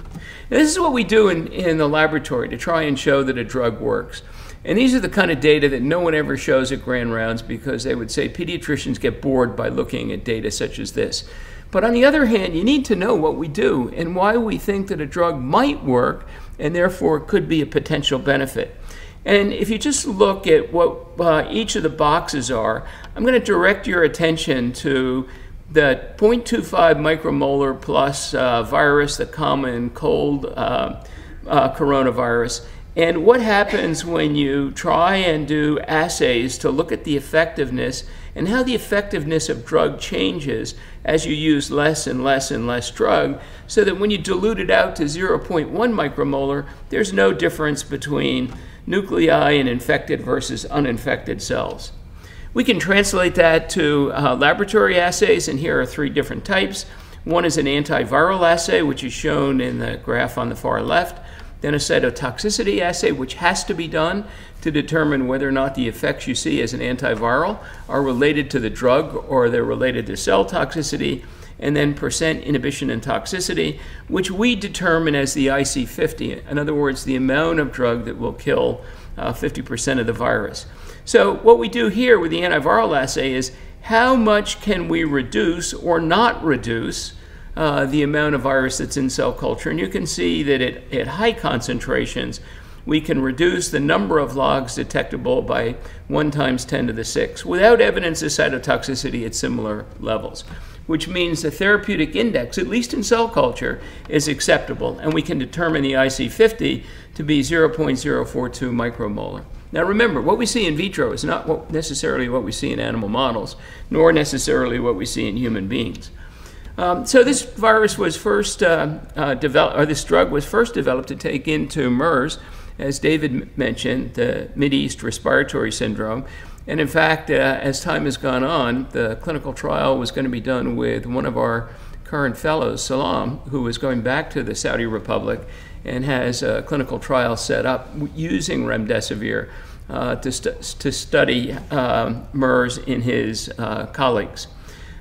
S4: This is what we do in, in the laboratory to try and show that a drug works. And these are the kind of data that no one ever shows at grand rounds because they would say pediatricians get bored by looking at data such as this. But on the other hand, you need to know what we do and why we think that a drug might work and therefore could be a potential benefit. And if you just look at what uh, each of the boxes are, I'm going to direct your attention to the 0.25 micromolar plus uh, virus, the common cold uh, uh, coronavirus, and what happens when you try and do assays to look at the effectiveness and how the effectiveness of drug changes as you use less and less and less drug, so that when you dilute it out to 0.1 micromolar, there's no difference between nuclei in infected versus uninfected cells. We can translate that to uh, laboratory assays, and here are three different types. One is an antiviral assay, which is shown in the graph on the far left. Then a cytotoxicity assay, which has to be done to determine whether or not the effects you see as an antiviral are related to the drug or they're related to cell toxicity and then percent inhibition and toxicity, which we determine as the IC50. In other words, the amount of drug that will kill 50% uh, of the virus. So what we do here with the antiviral assay is how much can we reduce or not reduce uh, the amount of virus that's in cell culture. And you can see that at, at high concentrations, we can reduce the number of logs detectable by 1 times 10 to the 6 without evidence of cytotoxicity at similar levels which means the therapeutic index, at least in cell culture, is acceptable, and we can determine the IC50 to be 0.042 micromolar. Now remember, what we see in vitro is not what necessarily what we see in animal models, nor necessarily what we see in human beings. Um, so this virus was first uh, uh, developed, or this drug was first developed to take into MERS, as David mentioned, the Mideast Respiratory Syndrome, and in fact, uh, as time has gone on, the clinical trial was going to be done with one of our current fellows, Salam, who is going back to the Saudi Republic and has a clinical trial set up using remdesivir uh, to, to study um, MERS in his uh, colleagues.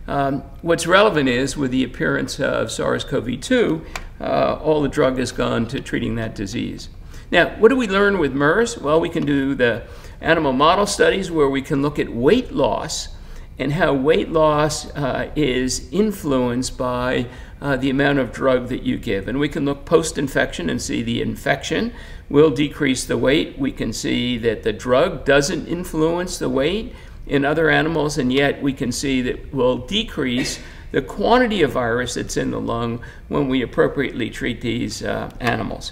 S4: Um, what's relevant is with the appearance of SARS-CoV-2, uh, all the drug has gone to treating that disease. Now, what do we learn with MERS? Well, we can do the animal model studies where we can look at weight loss and how weight loss uh, is influenced by uh, the amount of drug that you give. And we can look post infection and see the infection will decrease the weight. We can see that the drug doesn't influence the weight in other animals, and yet we can see that will decrease the quantity of virus that's in the lung when we appropriately treat these uh, animals.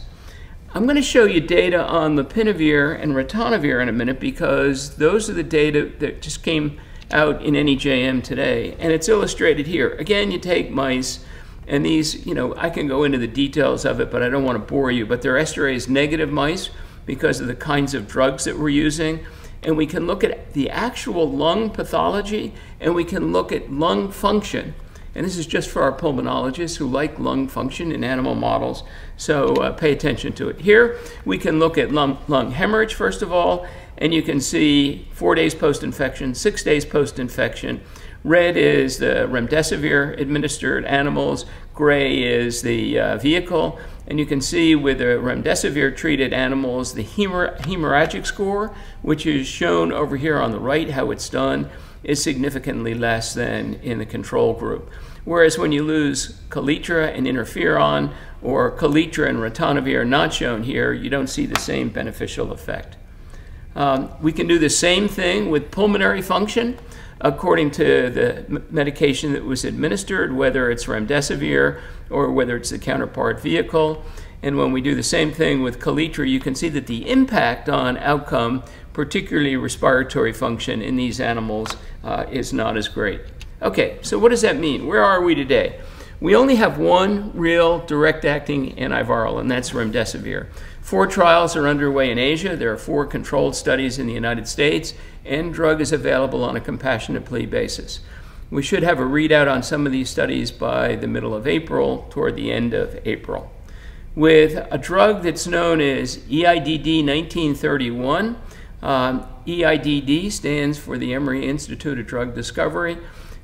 S4: I'm going to show you data on lopinavir and ritonavir in a minute because those are the data that just came out in NEJM today, and it's illustrated here. Again, you take mice, and these, you know, I can go into the details of it, but I don't want to bore you, but they're esterase negative mice because of the kinds of drugs that we're using. And we can look at the actual lung pathology, and we can look at lung function and this is just for our pulmonologists who like lung function in animal models, so uh, pay attention to it. Here, we can look at lung, lung hemorrhage, first of all, and you can see four days post-infection, six days post-infection. Red is the remdesivir administered animals, gray is the uh, vehicle, and you can see with the remdesivir treated animals the hemorrhagic score, which is shown over here on the right, how it's done is significantly less than in the control group. Whereas when you lose Kaletra and interferon, or Kaletra and ritonavir not shown here, you don't see the same beneficial effect. Um, we can do the same thing with pulmonary function according to the medication that was administered, whether it's remdesivir or whether it's the counterpart vehicle. And when we do the same thing with Kaletra, you can see that the impact on outcome, particularly respiratory function in these animals, uh, is not as great. Okay, so what does that mean? Where are we today? We only have one real direct-acting antiviral, and that's remdesivir. Four trials are underway in Asia. There are four controlled studies in the United States, and drug is available on a compassionate plea basis. We should have a readout on some of these studies by the middle of April, toward the end of April with a drug that's known as EIDD 1931. Um, EIDD stands for the Emory Institute of Drug Discovery.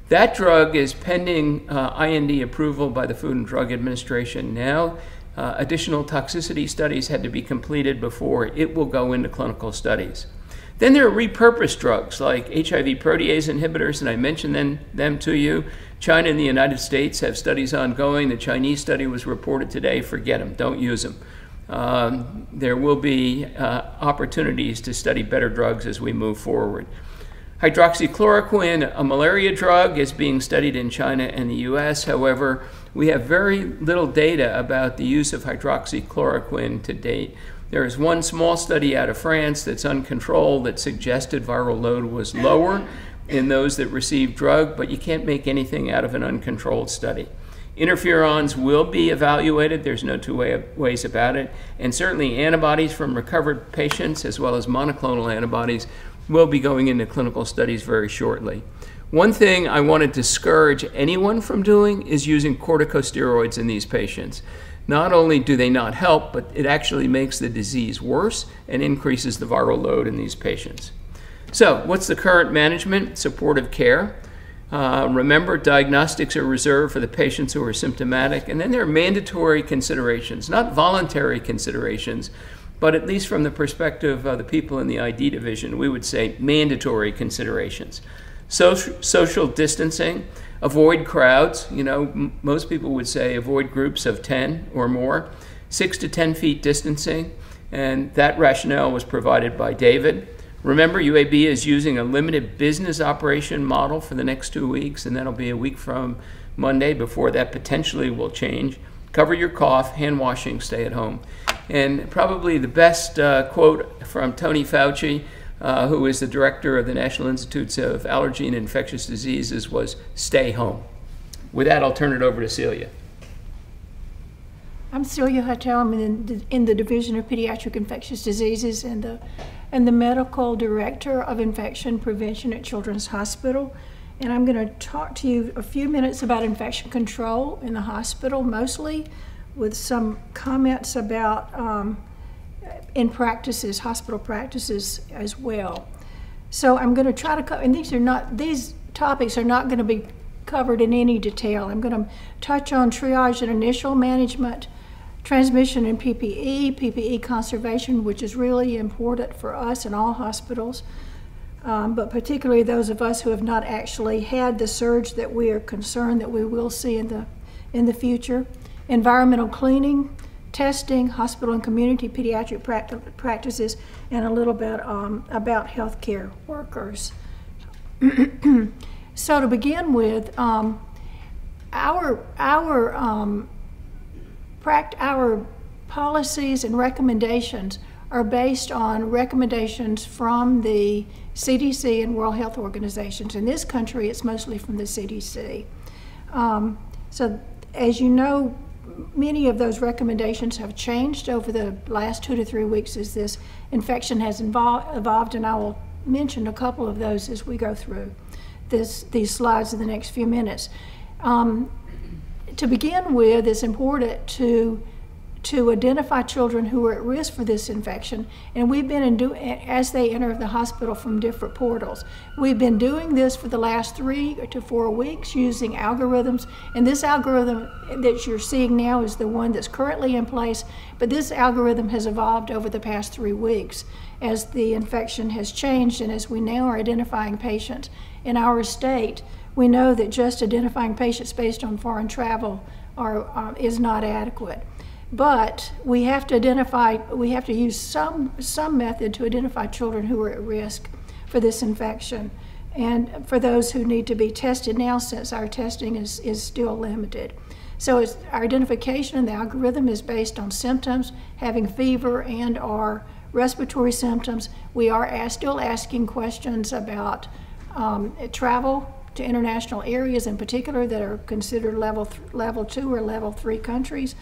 S4: That drug is pending uh, IND approval by the Food and Drug Administration now. Uh, additional toxicity studies had to be completed before it will go into clinical studies. Then there are repurposed drugs like HIV protease inhibitors, and I mentioned them, them to you. China and the United States have studies ongoing. The Chinese study was reported today. Forget them, don't use them. Um, there will be uh, opportunities to study better drugs as we move forward. Hydroxychloroquine, a malaria drug, is being studied in China and the US. However, we have very little data about the use of hydroxychloroquine to date. There is one small study out of France that's uncontrolled that suggested viral load was lower in those that received drug, but you can't make anything out of an uncontrolled study. Interferons will be evaluated, there's no two way, ways about it, and certainly antibodies from recovered patients as well as monoclonal antibodies will be going into clinical studies very shortly. One thing I want to discourage anyone from doing is using corticosteroids in these patients. Not only do they not help, but it actually makes the disease worse and increases the viral load in these patients. So, what's the current management? Supportive care. Uh, remember, diagnostics are reserved for the patients who are symptomatic, and then there are mandatory considerations, not voluntary considerations, but at least from the perspective of the people in the ID division, we would say mandatory considerations. Social, social distancing, avoid crowds. You know, most people would say avoid groups of 10 or more. Six to 10 feet distancing, and that rationale was provided by David. Remember, UAB is using a limited business operation model for the next two weeks, and that'll be a week from Monday before that potentially will change. Cover your cough, hand washing, stay at home. And probably the best uh, quote from Tony Fauci, uh, who is the director of the National Institutes of Allergy and Infectious Diseases, was stay home. With that, I'll turn it over to Celia.
S5: I'm Celia Hutto. I'm in the, in the Division of Pediatric Infectious Diseases and the, and the Medical Director of Infection Prevention at Children's Hospital. And I'm going to talk to you a few minutes about infection control in the hospital, mostly with some comments about um, in practices, hospital practices as well. So I'm going to try to cover, and these are not, these topics are not going to be covered in any detail. I'm going to touch on triage and initial management, transmission and PPE, PPE conservation, which is really important for us in all hospitals, um, but particularly those of us who have not actually had the surge that we are concerned that we will see in the, in the future. Environmental cleaning, testing, hospital and community pediatric practices, and a little bit um, about healthcare workers. so to begin with, um, our our um, our policies and recommendations are based on recommendations from the CDC and World Health Organizations. In this country, it's mostly from the CDC. Um, so, as you know, many of those recommendations have changed over the last two to three weeks as this infection has evolved, and I will mention a couple of those as we go through this, these slides in the next few minutes. Um, to begin with, it's important to to identify children who are at risk for this infection, and we've been as they enter the hospital from different portals. We've been doing this for the last three to four weeks using algorithms, and this algorithm that you're seeing now is the one that's currently in place, but this algorithm has evolved over the past three weeks as the infection has changed and as we now are identifying patients in our state. We know that just identifying patients based on foreign travel are, uh, is not adequate. But we have to identify, we have to use some, some method to identify children who are at risk for this infection. And for those who need to be tested now, since our testing is, is still limited. So our identification and the algorithm is based on symptoms, having fever and or respiratory symptoms. We are ask, still asking questions about um, travel to international areas in particular that are considered level, level two or level three countries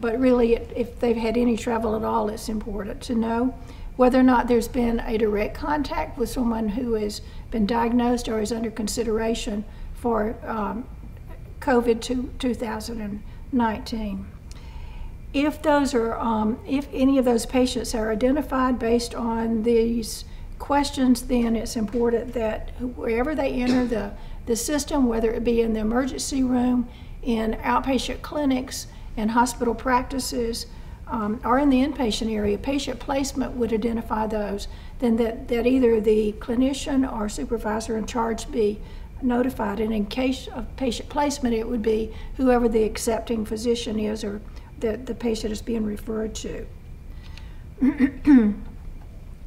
S5: but really, if they've had any travel at all, it's important to know whether or not there's been a direct contact with someone who has been diagnosed or is under consideration for um, COVID 2019. If those are, um, if any of those patients are identified based on these questions, then it's important that wherever they enter the, the system, whether it be in the emergency room, in outpatient clinics, and hospital practices um, are in the inpatient area, patient placement would identify those. Then that, that either the clinician or supervisor in charge be notified. And in case of patient placement, it would be whoever the accepting physician is or that the patient is being referred to.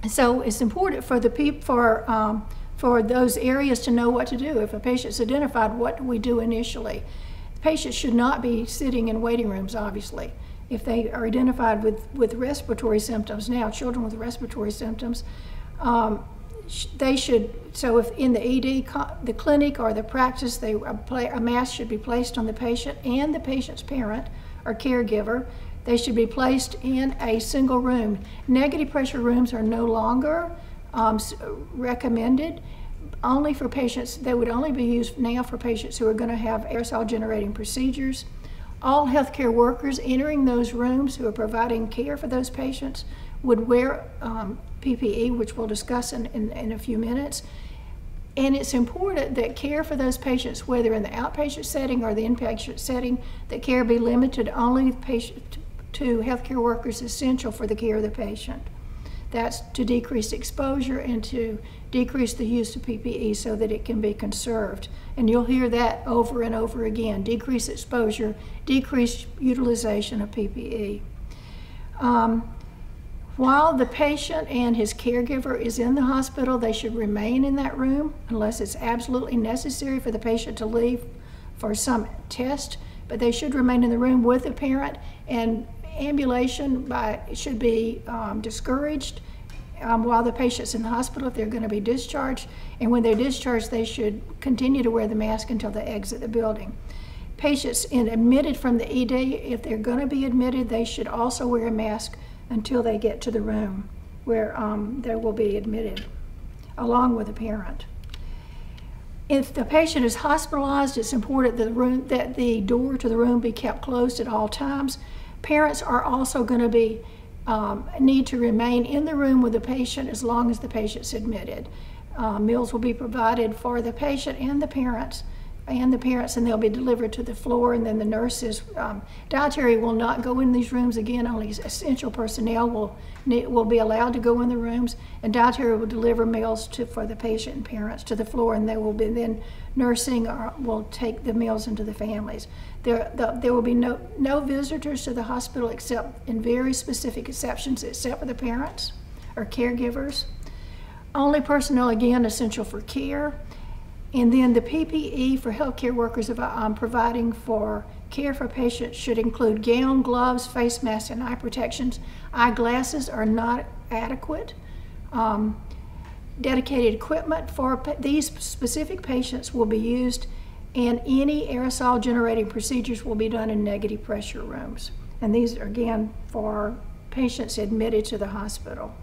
S5: so it's important for the people for um, for those areas to know what to do. If a patient's identified, what do we do initially? Patients should not be sitting in waiting rooms, obviously. If they are identified with, with respiratory symptoms now, children with respiratory symptoms, um, they should, so if in the ED, the clinic or the practice, they, a, play, a mask should be placed on the patient and the patient's parent or caregiver. They should be placed in a single room. Negative pressure rooms are no longer um, recommended only for patients, they would only be used now for patients who are going to have aerosol generating procedures. All healthcare workers entering those rooms who are providing care for those patients would wear um, PPE, which we'll discuss in, in, in a few minutes. And it's important that care for those patients, whether in the outpatient setting or the inpatient setting, that care be limited only patient, to healthcare workers essential for the care of the patient. That's to decrease exposure and to decrease the use of PPE so that it can be conserved. And you'll hear that over and over again decrease exposure, decrease utilization of PPE. Um, while the patient and his caregiver is in the hospital, they should remain in that room unless it's absolutely necessary for the patient to leave for some test. But they should remain in the room with the parent, and ambulation by, should be um, discouraged um, while the patient's in the hospital if they're going to be discharged. And when they're discharged, they should continue to wear the mask until they exit the building. Patients in, admitted from the ED, if they're going to be admitted, they should also wear a mask until they get to the room where um, they will be admitted, along with a parent. If the patient is hospitalized, it's important that the, room, that the door to the room be kept closed at all times. Parents are also going to be um, need to remain in the room with the patient as long as the patient's admitted. Uh, meals will be provided for the patient and the parents and the parents, and they'll be delivered to the floor. And then the nurses, um, dietary will not go in these rooms again. Only essential personnel will will be allowed to go in the rooms, and dietary will deliver meals to for the patient and parents to the floor, and they will be then nursing or will take the meals into the families. There, the, there will be no no visitors to the hospital except in very specific exceptions, except for the parents or caregivers. Only personnel again essential for care and then the PPE for healthcare workers um, providing for care for patients should include gown, gloves, face masks, and eye protections. Eyeglasses are not adequate. Um, dedicated equipment for these specific patients will be used, and any aerosol generating procedures will be done in negative pressure rooms. And these are again for patients admitted to the hospital.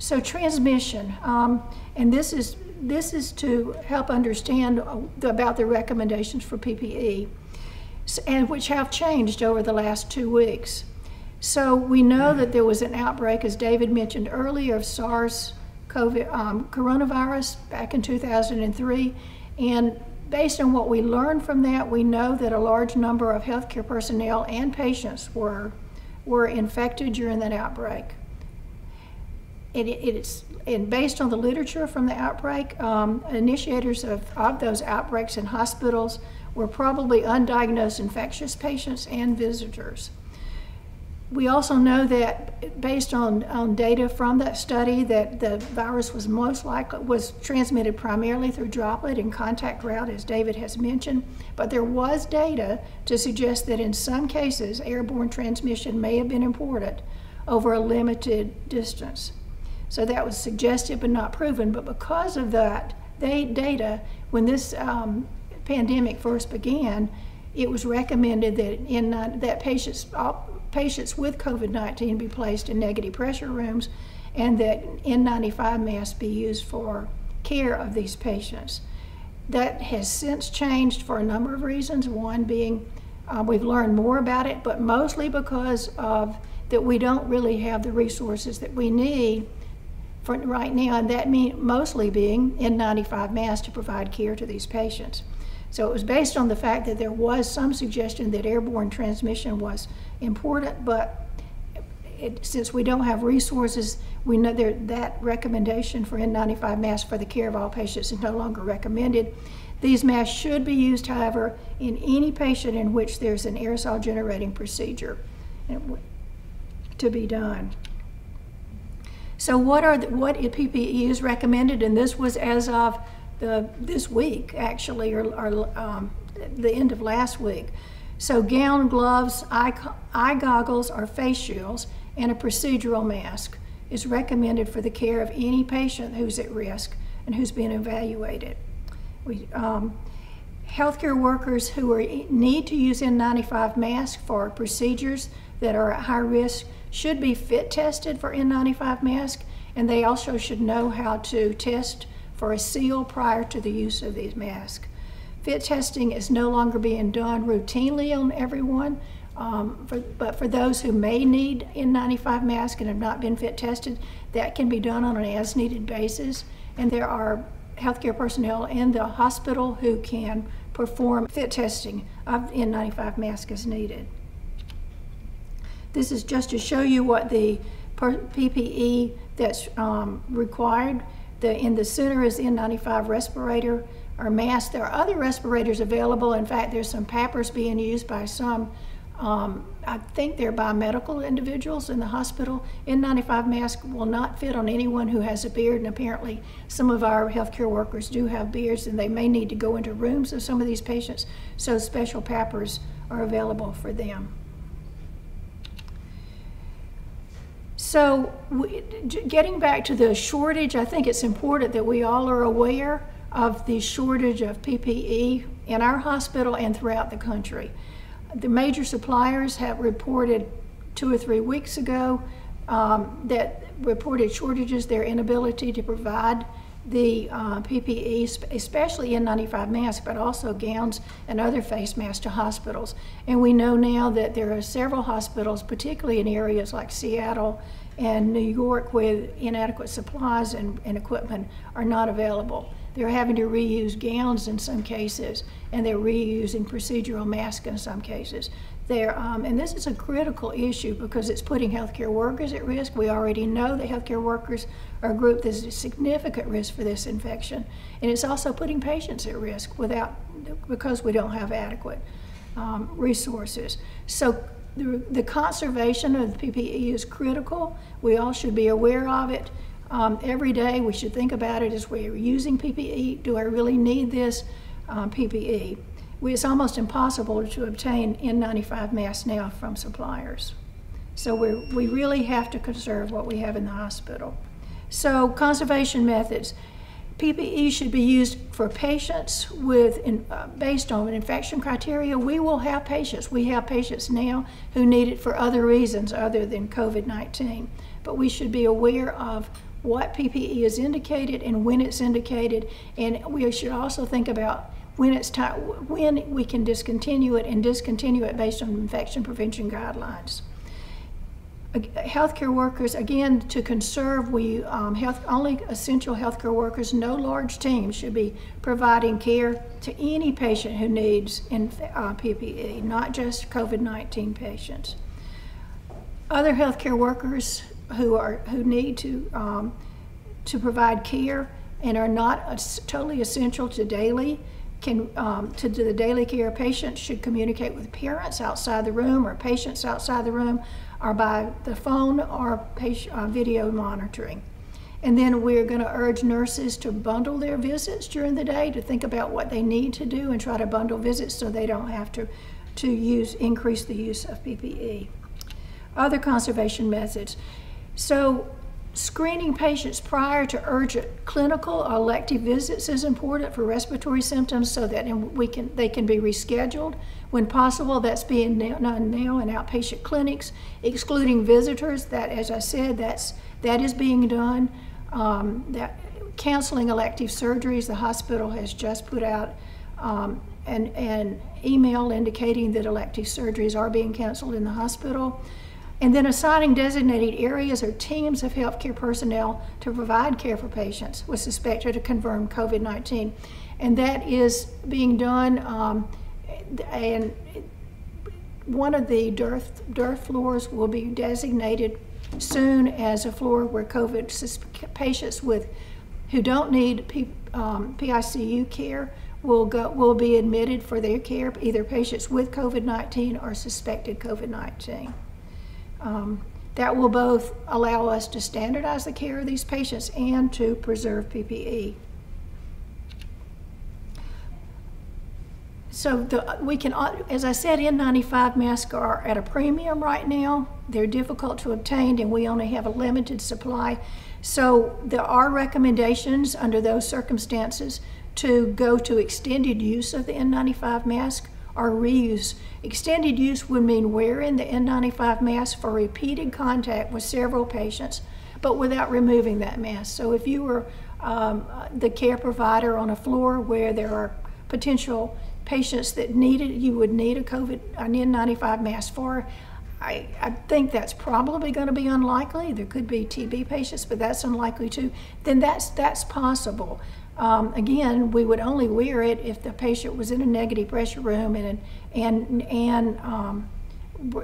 S5: So transmission, um, and this is this is to help understand uh, about the recommendations for PPE, and which have changed over the last two weeks. So we know that there was an outbreak, as David mentioned earlier, of SARS COVID, um, coronavirus back in 2003. And based on what we learned from that, we know that a large number of healthcare personnel and patients were, were infected during that outbreak it, it's and based on the literature from the outbreak, um, initiators of, of those outbreaks in hospitals were probably undiagnosed infectious patients and visitors. We also know that based on, on data from that study that the virus was most likely was transmitted primarily through droplet and contact route as David has mentioned, but there was data to suggest that in some cases airborne transmission may have been imported over a limited distance. So that was suggested but not proven. But because of that they, data, when this um, pandemic first began, it was recommended that in that patients patients with COVID-19 be placed in negative pressure rooms, and that N95 masks be used for care of these patients. That has since changed for a number of reasons. One being uh, we've learned more about it, but mostly because of that we don't really have the resources that we need for right now, and that mean mostly being N95 masks to provide care to these patients. So it was based on the fact that there was some suggestion that airborne transmission was important, but it, since we don't have resources, we know there, that recommendation for N95 masks for the care of all patients is no longer recommended. These masks should be used, however, in any patient in which there's an aerosol generating procedure to be done. So what are the, what PPE is recommended, and this was as of this week actually, or, or um, the end of last week. So gown, gloves, eye, eye goggles or face shields, and a procedural mask is recommended for the care of any patient who's at risk and who's being evaluated. We, um, healthcare workers who are, need to use N95 masks for procedures that are at high risk should be fit tested for N95 mask, and they also should know how to test for a seal prior to the use of these masks. Fit testing is no longer being done routinely on everyone, um, for, but for those who may need N95 masks and have not been fit tested, that can be done on an as needed basis. And there are healthcare personnel in the hospital who can perform fit testing of N95 masks as needed. This is just to show you what the PPE that's um, required. The, in the center is the N95 respirator or mask. There are other respirators available. In fact, there's some PAPRs being used by some, um, I think they're biomedical individuals in the hospital. N95 mask will not fit on anyone who has a beard, and apparently some of our healthcare workers do have beards, and they may need to go into rooms of some of these patients, so special PAPRs are available for them. So, we, getting back to the shortage, I think it's important that we all are aware of the shortage of PPE in our hospital and throughout the country. The major suppliers have reported two or three weeks ago um, that reported shortages, their inability to provide the uh, PPE, especially N95 masks, but also gowns and other face masks to hospitals. And we know now that there are several hospitals, particularly in areas like Seattle and New York, where inadequate supplies and, and equipment are not available. They're having to reuse gowns in some cases, and they're reusing procedural masks in some cases. There, um, and this is a critical issue because it's putting healthcare workers at risk. We already know that healthcare workers a group that's at significant risk for this infection, and it's also putting patients at risk without because we don't have adequate um, resources. So the, the, conservation of the PPE is critical. We all should be aware of it. Um, every day we should think about it as we're using PPE. Do I really need this um, PPE? it's almost impossible to obtain N95 masks now from suppliers. So we we really have to conserve what we have in the hospital. So conservation methods. PPE should be used for patients with, in, uh, based on an infection criteria. We will have patients. We have patients now who need it for other reasons other than COVID-19. But we should be aware of what PPE is indicated and when it's indicated. And we should also think about when it's time, when we can discontinue it and discontinue it based on infection prevention guidelines. Healthcare workers, again, to conserve, we um, health, only essential healthcare workers, no large teams should be providing care to any patient who needs in, uh, PPE, not just COVID-19 patients. Other healthcare workers who are who need to um, to provide care and are not totally essential to daily can um, to do the daily care patients should communicate with parents outside the room or patients outside the room or by the phone or patient, uh, video monitoring. And then we're going to urge nurses to bundle their visits during the day to think about what they need to do and try to bundle visits so they don't have to, to use increase the use of PPE. Other conservation methods. So Screening patients prior to urgent clinical or elective visits is important for respiratory symptoms so that we can, they can be rescheduled. When possible, that's being done now in outpatient clinics, excluding visitors. That, as I said, that's, that is being done. Um, that, canceling elective surgeries, the hospital has just put out um, an, an email indicating that elective surgeries are being canceled in the hospital and then assigning designated areas or teams of healthcare personnel to provide care for patients with suspected or confirmed COVID 19. And that is being done, um, and one of the DIRF, DIRF floors will be designated soon as a floor where COVID patients with who don't need P, um, PICU care will go will be admitted for their care, either patients with COVID-19 or suspected COVID-19. Um, that will both allow us to standardize the care of these patients and to preserve PPE. So the, we can, as I said, N95 masks are at a premium right now. They're difficult to obtain and we only have a limited supply. So there are recommendations under those circumstances to go to extended use of the N95 mask or reuse. Extended use would mean wearing the N95 mask for repeated contact with several patients, but without removing that mask. So if you were um, the care provider on a floor where there are potential patients that needed, you would need a COVID, an N95 mask for. I, I think that's probably going to be unlikely. There could be TB patients, but that's unlikely too. Then that's that's possible. Um, again, we would only wear it if the patient was in a negative pressure room and and and um,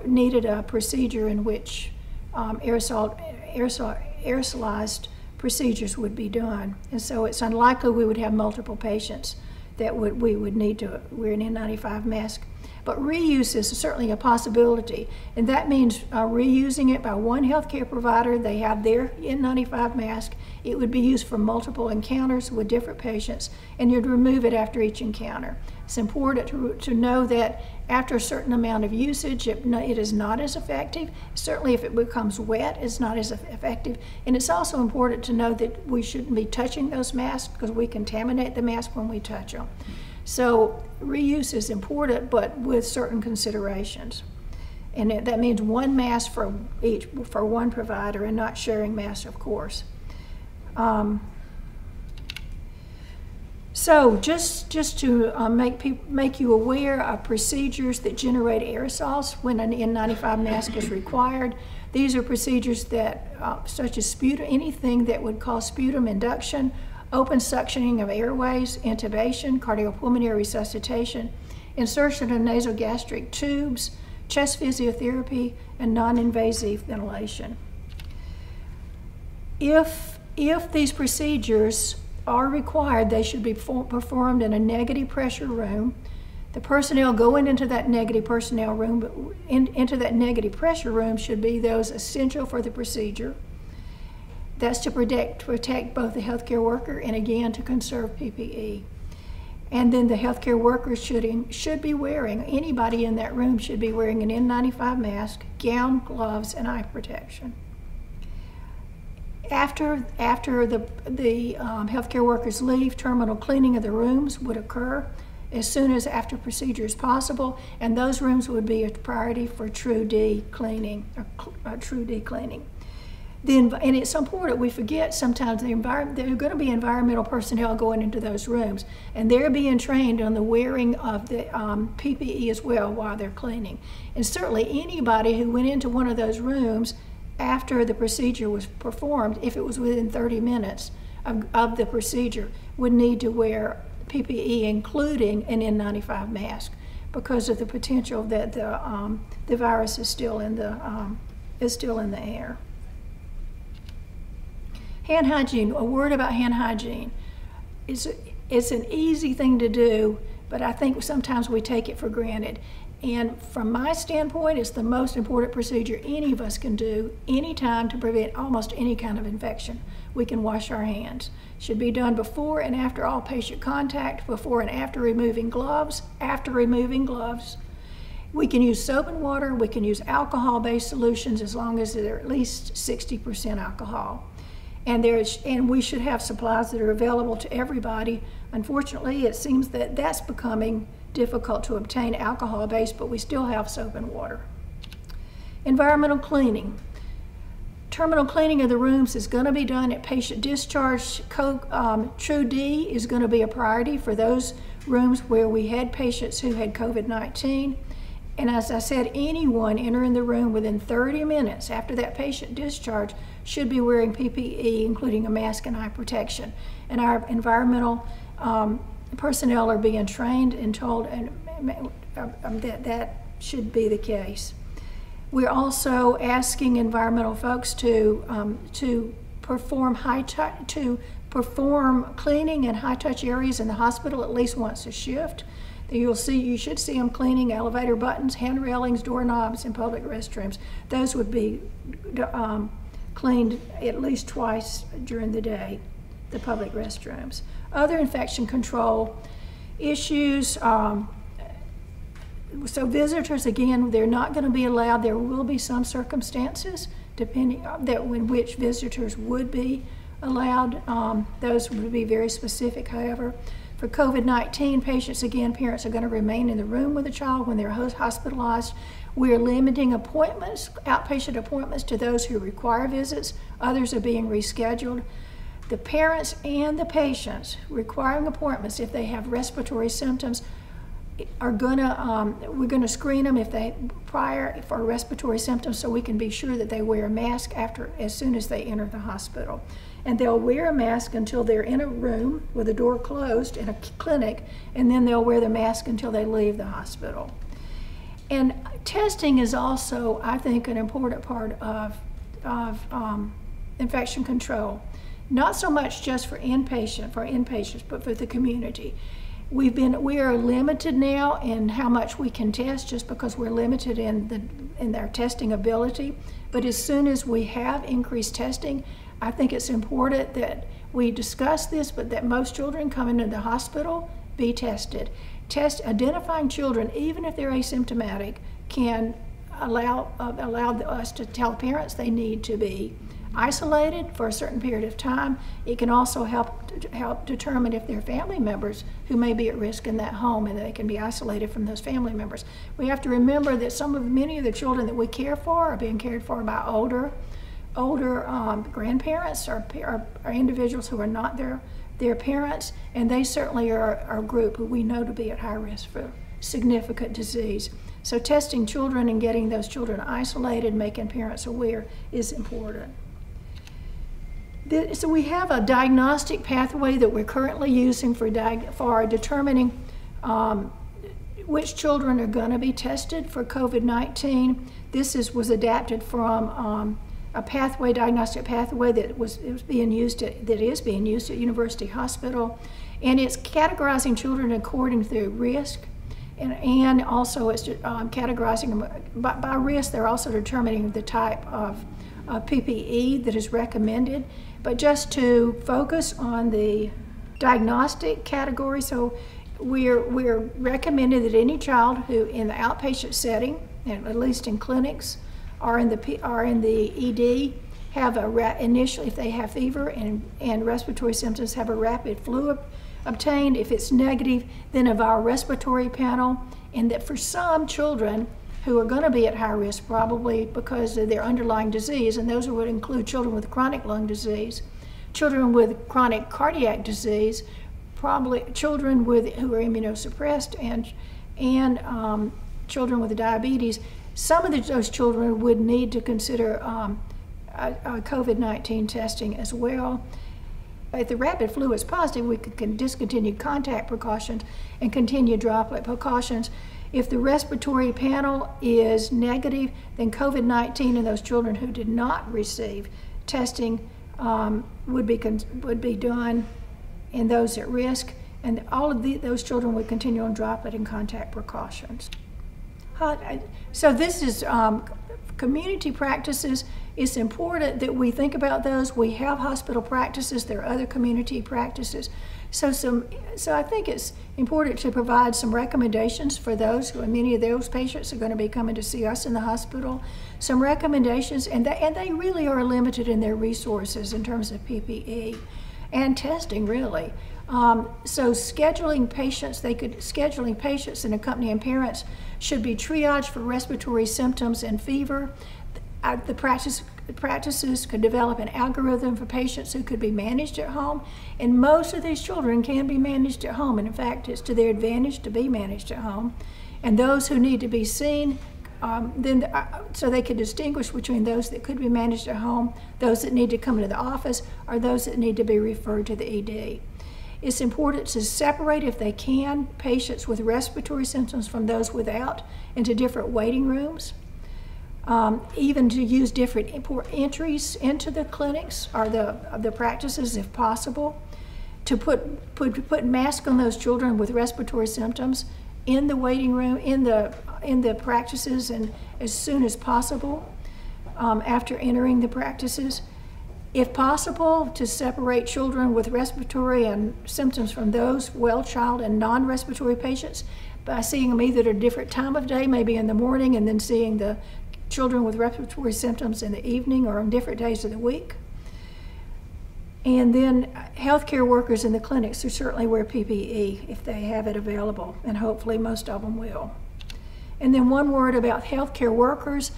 S5: needed a procedure in which um, aerosol, aerosol aerosolized procedures would be done. And so it's unlikely we would have multiple patients that would, we would need to wear an N95 mask. But reuse is certainly a possibility, and that means uh, reusing it by one healthcare provider. They have their N95 mask. It would be used for multiple encounters with different patients, and you'd remove it after each encounter. It's important to, to know that after a certain amount of usage, it, it is not as effective. Certainly, if it becomes wet, it's not as effective. And it's also important to know that we shouldn't be touching those masks because we contaminate the mask when we touch them. So, reuse is important, but with certain considerations. And that means one mask for each for one provider, and not sharing masks, of course. Um, so just, just to uh, make, make you aware of procedures that generate aerosols when an N95 mask is required, these are procedures that, uh, such as sputum, anything that would cause sputum induction, open suctioning of airways, intubation, cardiopulmonary resuscitation, insertion of nasogastric tubes, chest physiotherapy, and non-invasive ventilation. If, if these procedures are required, they should be performed in a negative pressure room. The personnel going into that negative personnel room, in, into that negative pressure room should be those essential for the procedure. That's to protect, protect both the healthcare worker and again to conserve PPE. And then the healthcare workers should, should be wearing, anybody in that room should be wearing an N95 mask, gown, gloves, and eye protection after after the the um, healthcare workers leave, terminal cleaning of the rooms would occur as soon as after procedure is possible, and those rooms would be a priority for Tru-D cleaning, or uh, Tru-D cleaning. Then, and it's important we forget sometimes the environment there are going to be environmental personnel going into those rooms, and they're being trained on the wearing of the um, PPE as well while they're cleaning. And certainly anybody who went into one of those rooms after the procedure was performed, if it was within 30 minutes of, of the procedure, would need to wear PPE, including an N95 mask, because of the potential that the, um, the virus is still in the, um, is still in the air. Hand hygiene, a word about hand hygiene. It's, it's an easy thing to do, but I think sometimes we take it for granted. And from my standpoint, it's the most important procedure any of us can do anytime to prevent almost any kind of infection. We can wash our hands. Should be done before and after all patient contact, before and after removing gloves, after removing gloves. We can use soap and water, we can use alcohol-based solutions as long as they're at least 60% alcohol. And, there's, and we should have supplies that are available to everybody. Unfortunately, it seems that that's becoming difficult to obtain alcohol based, but we still have soap and water. Environmental cleaning. Terminal cleaning of the rooms is going to be done at patient discharge. Um, Tru-D is going to be a priority for those rooms where we had patients who had COVID 19. And as I said, anyone entering the room within 30 minutes after that patient discharge should be wearing PPE, including a mask and eye protection. And our environmental um, personnel are being trained and told and, um, that that should be the case. We're also asking environmental folks to um, to perform high to perform cleaning in high touch areas in the hospital at least once a shift. You'll see, you should see them cleaning elevator buttons, hand railings, doorknobs, and public restrooms. Those would be um, cleaned at least twice during the day, the public restrooms. Other infection control issues, um, so visitors, again, they're not going to be allowed. There will be some circumstances depending uh, that in which visitors would be allowed. Um, those would be very specific, however. For COVID-19 patients, again, parents are going to remain in the room with the child when they're hospitalized. We are limiting appointments, outpatient appointments, to those who require visits. Others are being rescheduled. The parents and the patients requiring appointments if they have respiratory symptoms are gonna, um, we're gonna screen them if they, prior for respiratory symptoms so we can be sure that they wear a mask after, as soon as they enter the hospital and they'll wear a mask until they're in a room with a door closed in a clinic, and then they'll wear the mask until they leave the hospital. And testing is also, I think, an important part of, of um, infection control. Not so much just for inpatient, for inpatients, but for the community. We've been, we are limited now in how much we can test just because we're limited in, the, in our testing ability. But as soon as we have increased testing, I think it's important that we discuss this, but that most children coming into the hospital be tested. Test identifying children, even if they're asymptomatic, can allow uh, allow us to tell parents they need to be isolated for a certain period of time. It can also help help determine if there are family members who may be at risk in that home, and they can be isolated from those family members. We have to remember that some of many of the children that we care for are being cared for by older older um, grandparents or, or, or, individuals who are not their, their parents, and they certainly are, are a group who we know to be at high risk for significant disease. So testing children and getting those children isolated, making parents aware is important. So we have a diagnostic pathway that we're currently using for, for determining um, which children are going to be tested for COVID-19. This is, was adapted from um, a pathway, diagnostic pathway that was, was being used at, that is being used at University Hospital, and it's categorizing children according to risk, and, and also it's um, categorizing them by, by, risk. They're also determining the type of uh, PPE that is recommended, but just to focus on the diagnostic category. So we're we're recommending that any child who in the outpatient setting, at least in clinics are in the are in the ED have a initially if they have fever and and respiratory symptoms have a rapid flu obtained. If it's negative, then a viral respiratory panel, and that for some children who are going to be at high risk probably because of their underlying disease, and those would include children with chronic lung disease, children with chronic cardiac disease, probably children with who are immunosuppressed, and and um, children with diabetes some of those children would need to consider um, COVID-19 testing as well. If the rapid flu is positive, we can discontinue contact precautions and continue droplet precautions. If the respiratory panel is negative, then COVID-19 in those children who did not receive testing um, would be would be done in those at risk, and all of the, those children would continue on droplet and contact precautions. So this is um, community practices. It's important that we think about those. We have hospital practices. There are other community practices. So some, so I think it's important to provide some recommendations for those who, many of those patients are going to be coming to see us in the hospital. Some recommendations, and they, and they really are limited in their resources in terms of PPE and testing, really. Um, so scheduling patients, they could scheduling patients and accompanying parents should be triaged for respiratory symptoms and fever. Uh, the practice, practices could develop an algorithm for patients who could be managed at home, and most of these children can be managed at home. And in fact, it's to their advantage to be managed at home. and those who need to be seen, um, then uh, so they can distinguish between those that could be managed at home, those that need to come into the office, or those that need to be referred to the ED. It's important to separate, if they can, patients with respiratory symptoms from those without into different waiting rooms. Um, even to use different entries into the clinics or the, the practices if possible. To put, put, put masks on those children with respiratory symptoms in the waiting room, in the, in the practices, and as soon as possible um, after entering the practices if possible, to separate children with respiratory and symptoms from those well child and non-respiratory patients by seeing them either at a different time of day, maybe in the morning, and then seeing the children with respiratory symptoms in the evening or on different days of the week. And then healthcare workers in the clinics who certainly wear PPE if they have it available, and hopefully most of them will. And then one word about healthcare workers.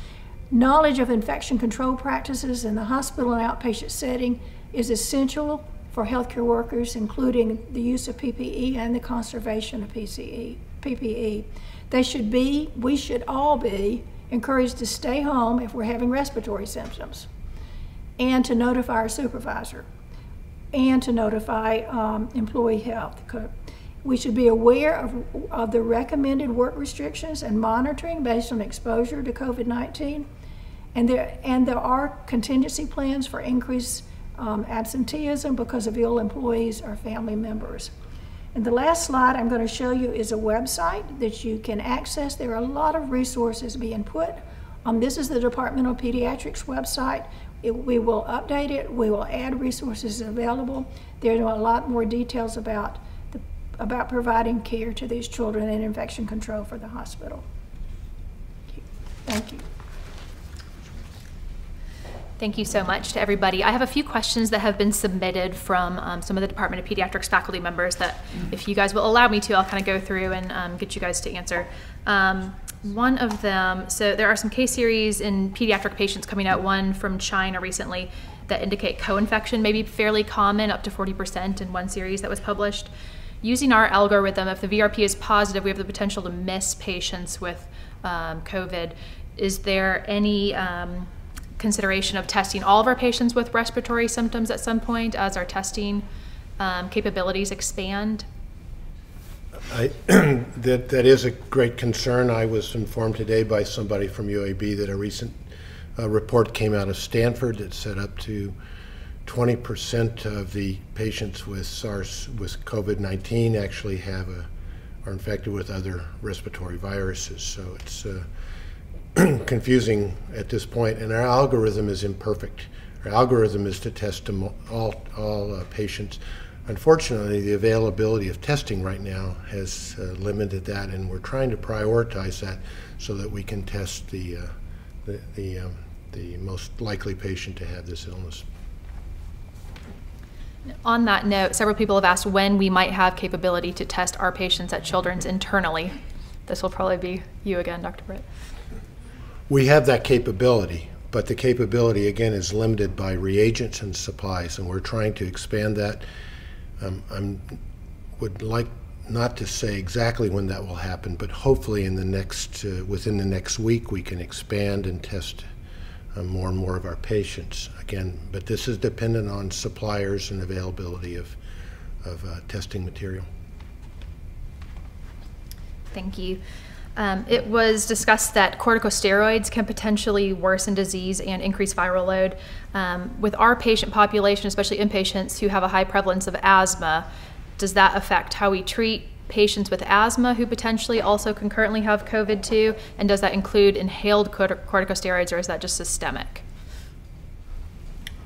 S5: Knowledge of infection control practices in the hospital and outpatient setting is essential for healthcare workers, including the use of PPE and the conservation of PCE, PPE. They should be, we should all be, encouraged to stay home if we're having respiratory symptoms and to notify our supervisor and to notify um, employee health. We should be aware of, of the recommended work restrictions and monitoring based on exposure to COVID 19 and there, and there are contingency plans for increased um, absenteeism because of ill employees or family members. And the last slide I'm going to show you is a website that you can access. There are a lot of resources being put. Um, this is the Department of Pediatrics website. It, we will update it. We will add resources available. There are a lot more details about, the, about providing care to these children and infection control for the hospital. Thank you.
S1: Thank you so much to everybody. I have a few questions that have been submitted from um, some of the Department of Pediatrics faculty members that, if you guys will allow me to, I'll kind of go through and um, get you guys to answer. Um, one of them, so there are some case series in pediatric patients coming out, one from China recently, that indicate co-infection may be fairly common, up to 40% in one series that was published. Using our algorithm, if the VRP is positive, we have the potential to miss patients with um, COVID. Is there any um, consideration of testing all of our patients with respiratory symptoms at some point as our testing um, capabilities expand?
S3: I, that, that is a great concern. I was informed today by somebody from UAB that a recent uh, report came out of Stanford that said up to 20% of the patients with SARS with COVID-19 actually have a are infected with other respiratory viruses. So it's uh, confusing at this point, and our algorithm is imperfect. Our algorithm is to test all, all uh, patients. Unfortunately, the availability of testing right now has uh, limited that, and we're trying to prioritize that so that we can test the, uh, the, the, um, the most likely patient to have this illness.
S1: On that note, several people have asked when we might have capability to test our patients at Children's internally. This will probably be you again, Dr. Britt.
S3: We have that capability, but the capability again is limited by reagents and supplies, and we're trying to expand that. Um, I would like not to say exactly when that will happen, but hopefully in the next uh, within the next week we can expand and test uh, more and more of our patients again. But this is dependent on suppliers and availability of of uh, testing material.
S1: Thank you. Um, it was discussed that corticosteroids can potentially worsen disease and increase viral load. Um, with our patient population, especially inpatients who have a high prevalence of asthma, does that affect how we treat patients with asthma who potentially also concurrently have COVID too? And does that include inhaled corticosteroids or is that just systemic?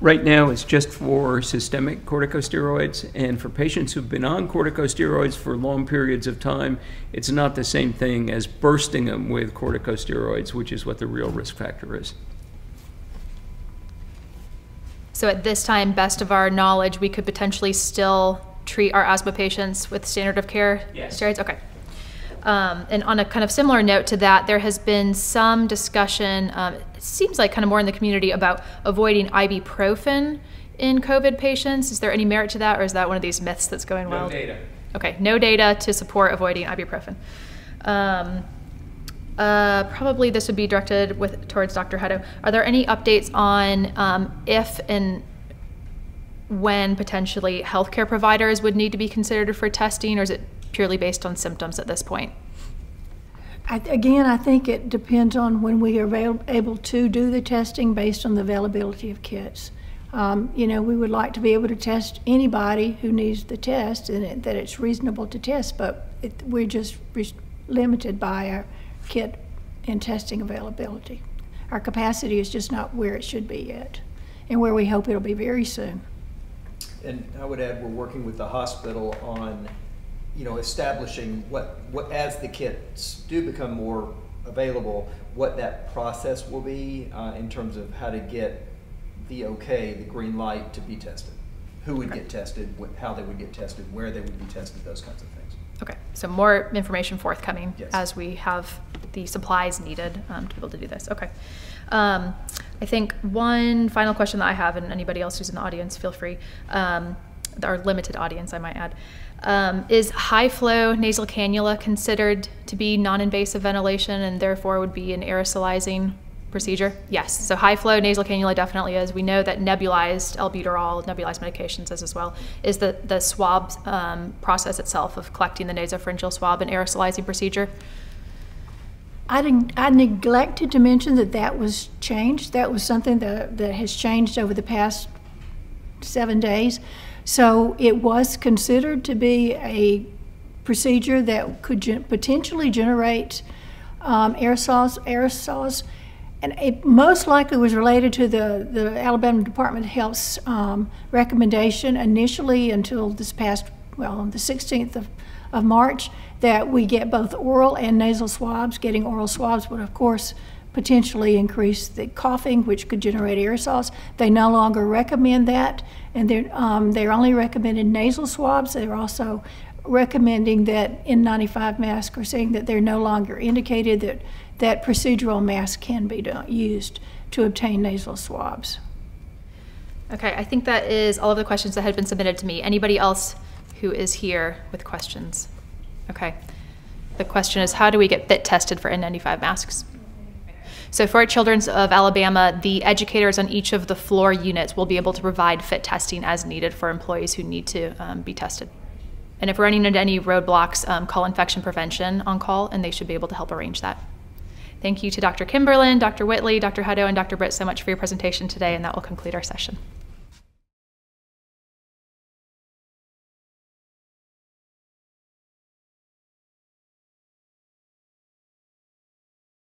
S4: Right now, it's just for systemic corticosteroids, and for patients who've been on corticosteroids for long periods of time, it's not the same thing as bursting them with corticosteroids, which is what the real risk factor is.
S1: So at this time, best of our knowledge, we could potentially still treat our asthma patients with standard of care
S4: yes.
S1: steroids? Okay. Um, and on a kind of similar note to that, there has been some discussion, um, it seems like kind of more in the community, about avoiding ibuprofen in COVID patients. Is there any merit to that, or is that one of these myths that's going
S4: no
S1: wild?
S4: data.
S1: Okay, no data to support avoiding ibuprofen. Um, Uh, probably this would be directed with towards Dr. Hutto. Are there any updates on um, if and when potentially healthcare providers would need to be considered for testing, or is it purely based on symptoms at this point?
S5: I, again, I think it depends on when we are avail- able to do the testing based on the availability of kits. Um, you know, we would like to be able to test anybody who needs the test and it, that it's reasonable to test, but it, we're just res- limited by our kit and testing availability. Our capacity is just not where it should be yet, and where we hope it'll be very soon.
S2: And I would add, we're working with the hospital on, you know, establishing what, what, as the kits do become more available, what that process will be uh, in terms of how to get the okay, the green light to be tested. Who would get tested, what, how they would get tested, where they would be tested, those kinds of things.
S1: Okay, so more information forthcoming
S2: Yes.
S1: as we have the supplies needed um, to be able to do this. Okay. Um, I think one final question that I have, and anybody else who's in the audience, feel free, um, our limited audience, I might add, um, is high flow nasal cannula considered to be non invasive ventilation and therefore would be an aerosolizing procedure? Yes. So high flow nasal cannula definitely is. We know that nebulized albuterol, nebulized medications is as well, is the, the swab um, process itself of collecting the nasopharyngeal swab an aerosolizing procedure.
S5: I, didn't, I neglected to mention that that was changed. That was something that, that has changed over the past seven days. So it was considered to be a procedure that could potentially generate um, aerosols, aerosols, and it most likely was related to the, the Alabama Department of Health's um, recommendation initially until this past, well, on the 16th of, of March, that we get both oral and nasal swabs. Getting oral swabs would, of course, potentially increase the coughing, which could generate aerosols. They no longer recommend that, and they're, um, they're only recommending nasal swabs. They're also recommending that N95 masks are saying that they're no longer indicated that that procedural mask can be used to obtain nasal swabs.
S1: Okay, I think that is all of the questions that had been submitted to me. Anybody else who is here with questions? Okay. The question is how do we get fit tested for N95 masks? So for Children's of Alabama, the educators on each of the floor units will be able to provide fit testing as needed for employees who need to um, be tested. And if we're running into any roadblocks, um, call infection prevention on call, and they should be able to help arrange that. Thank you to Dr. Kimberlin, Dr. Whitley, Dr. Hutto, and Dr. Britt so much for your presentation today, and that will conclude our session.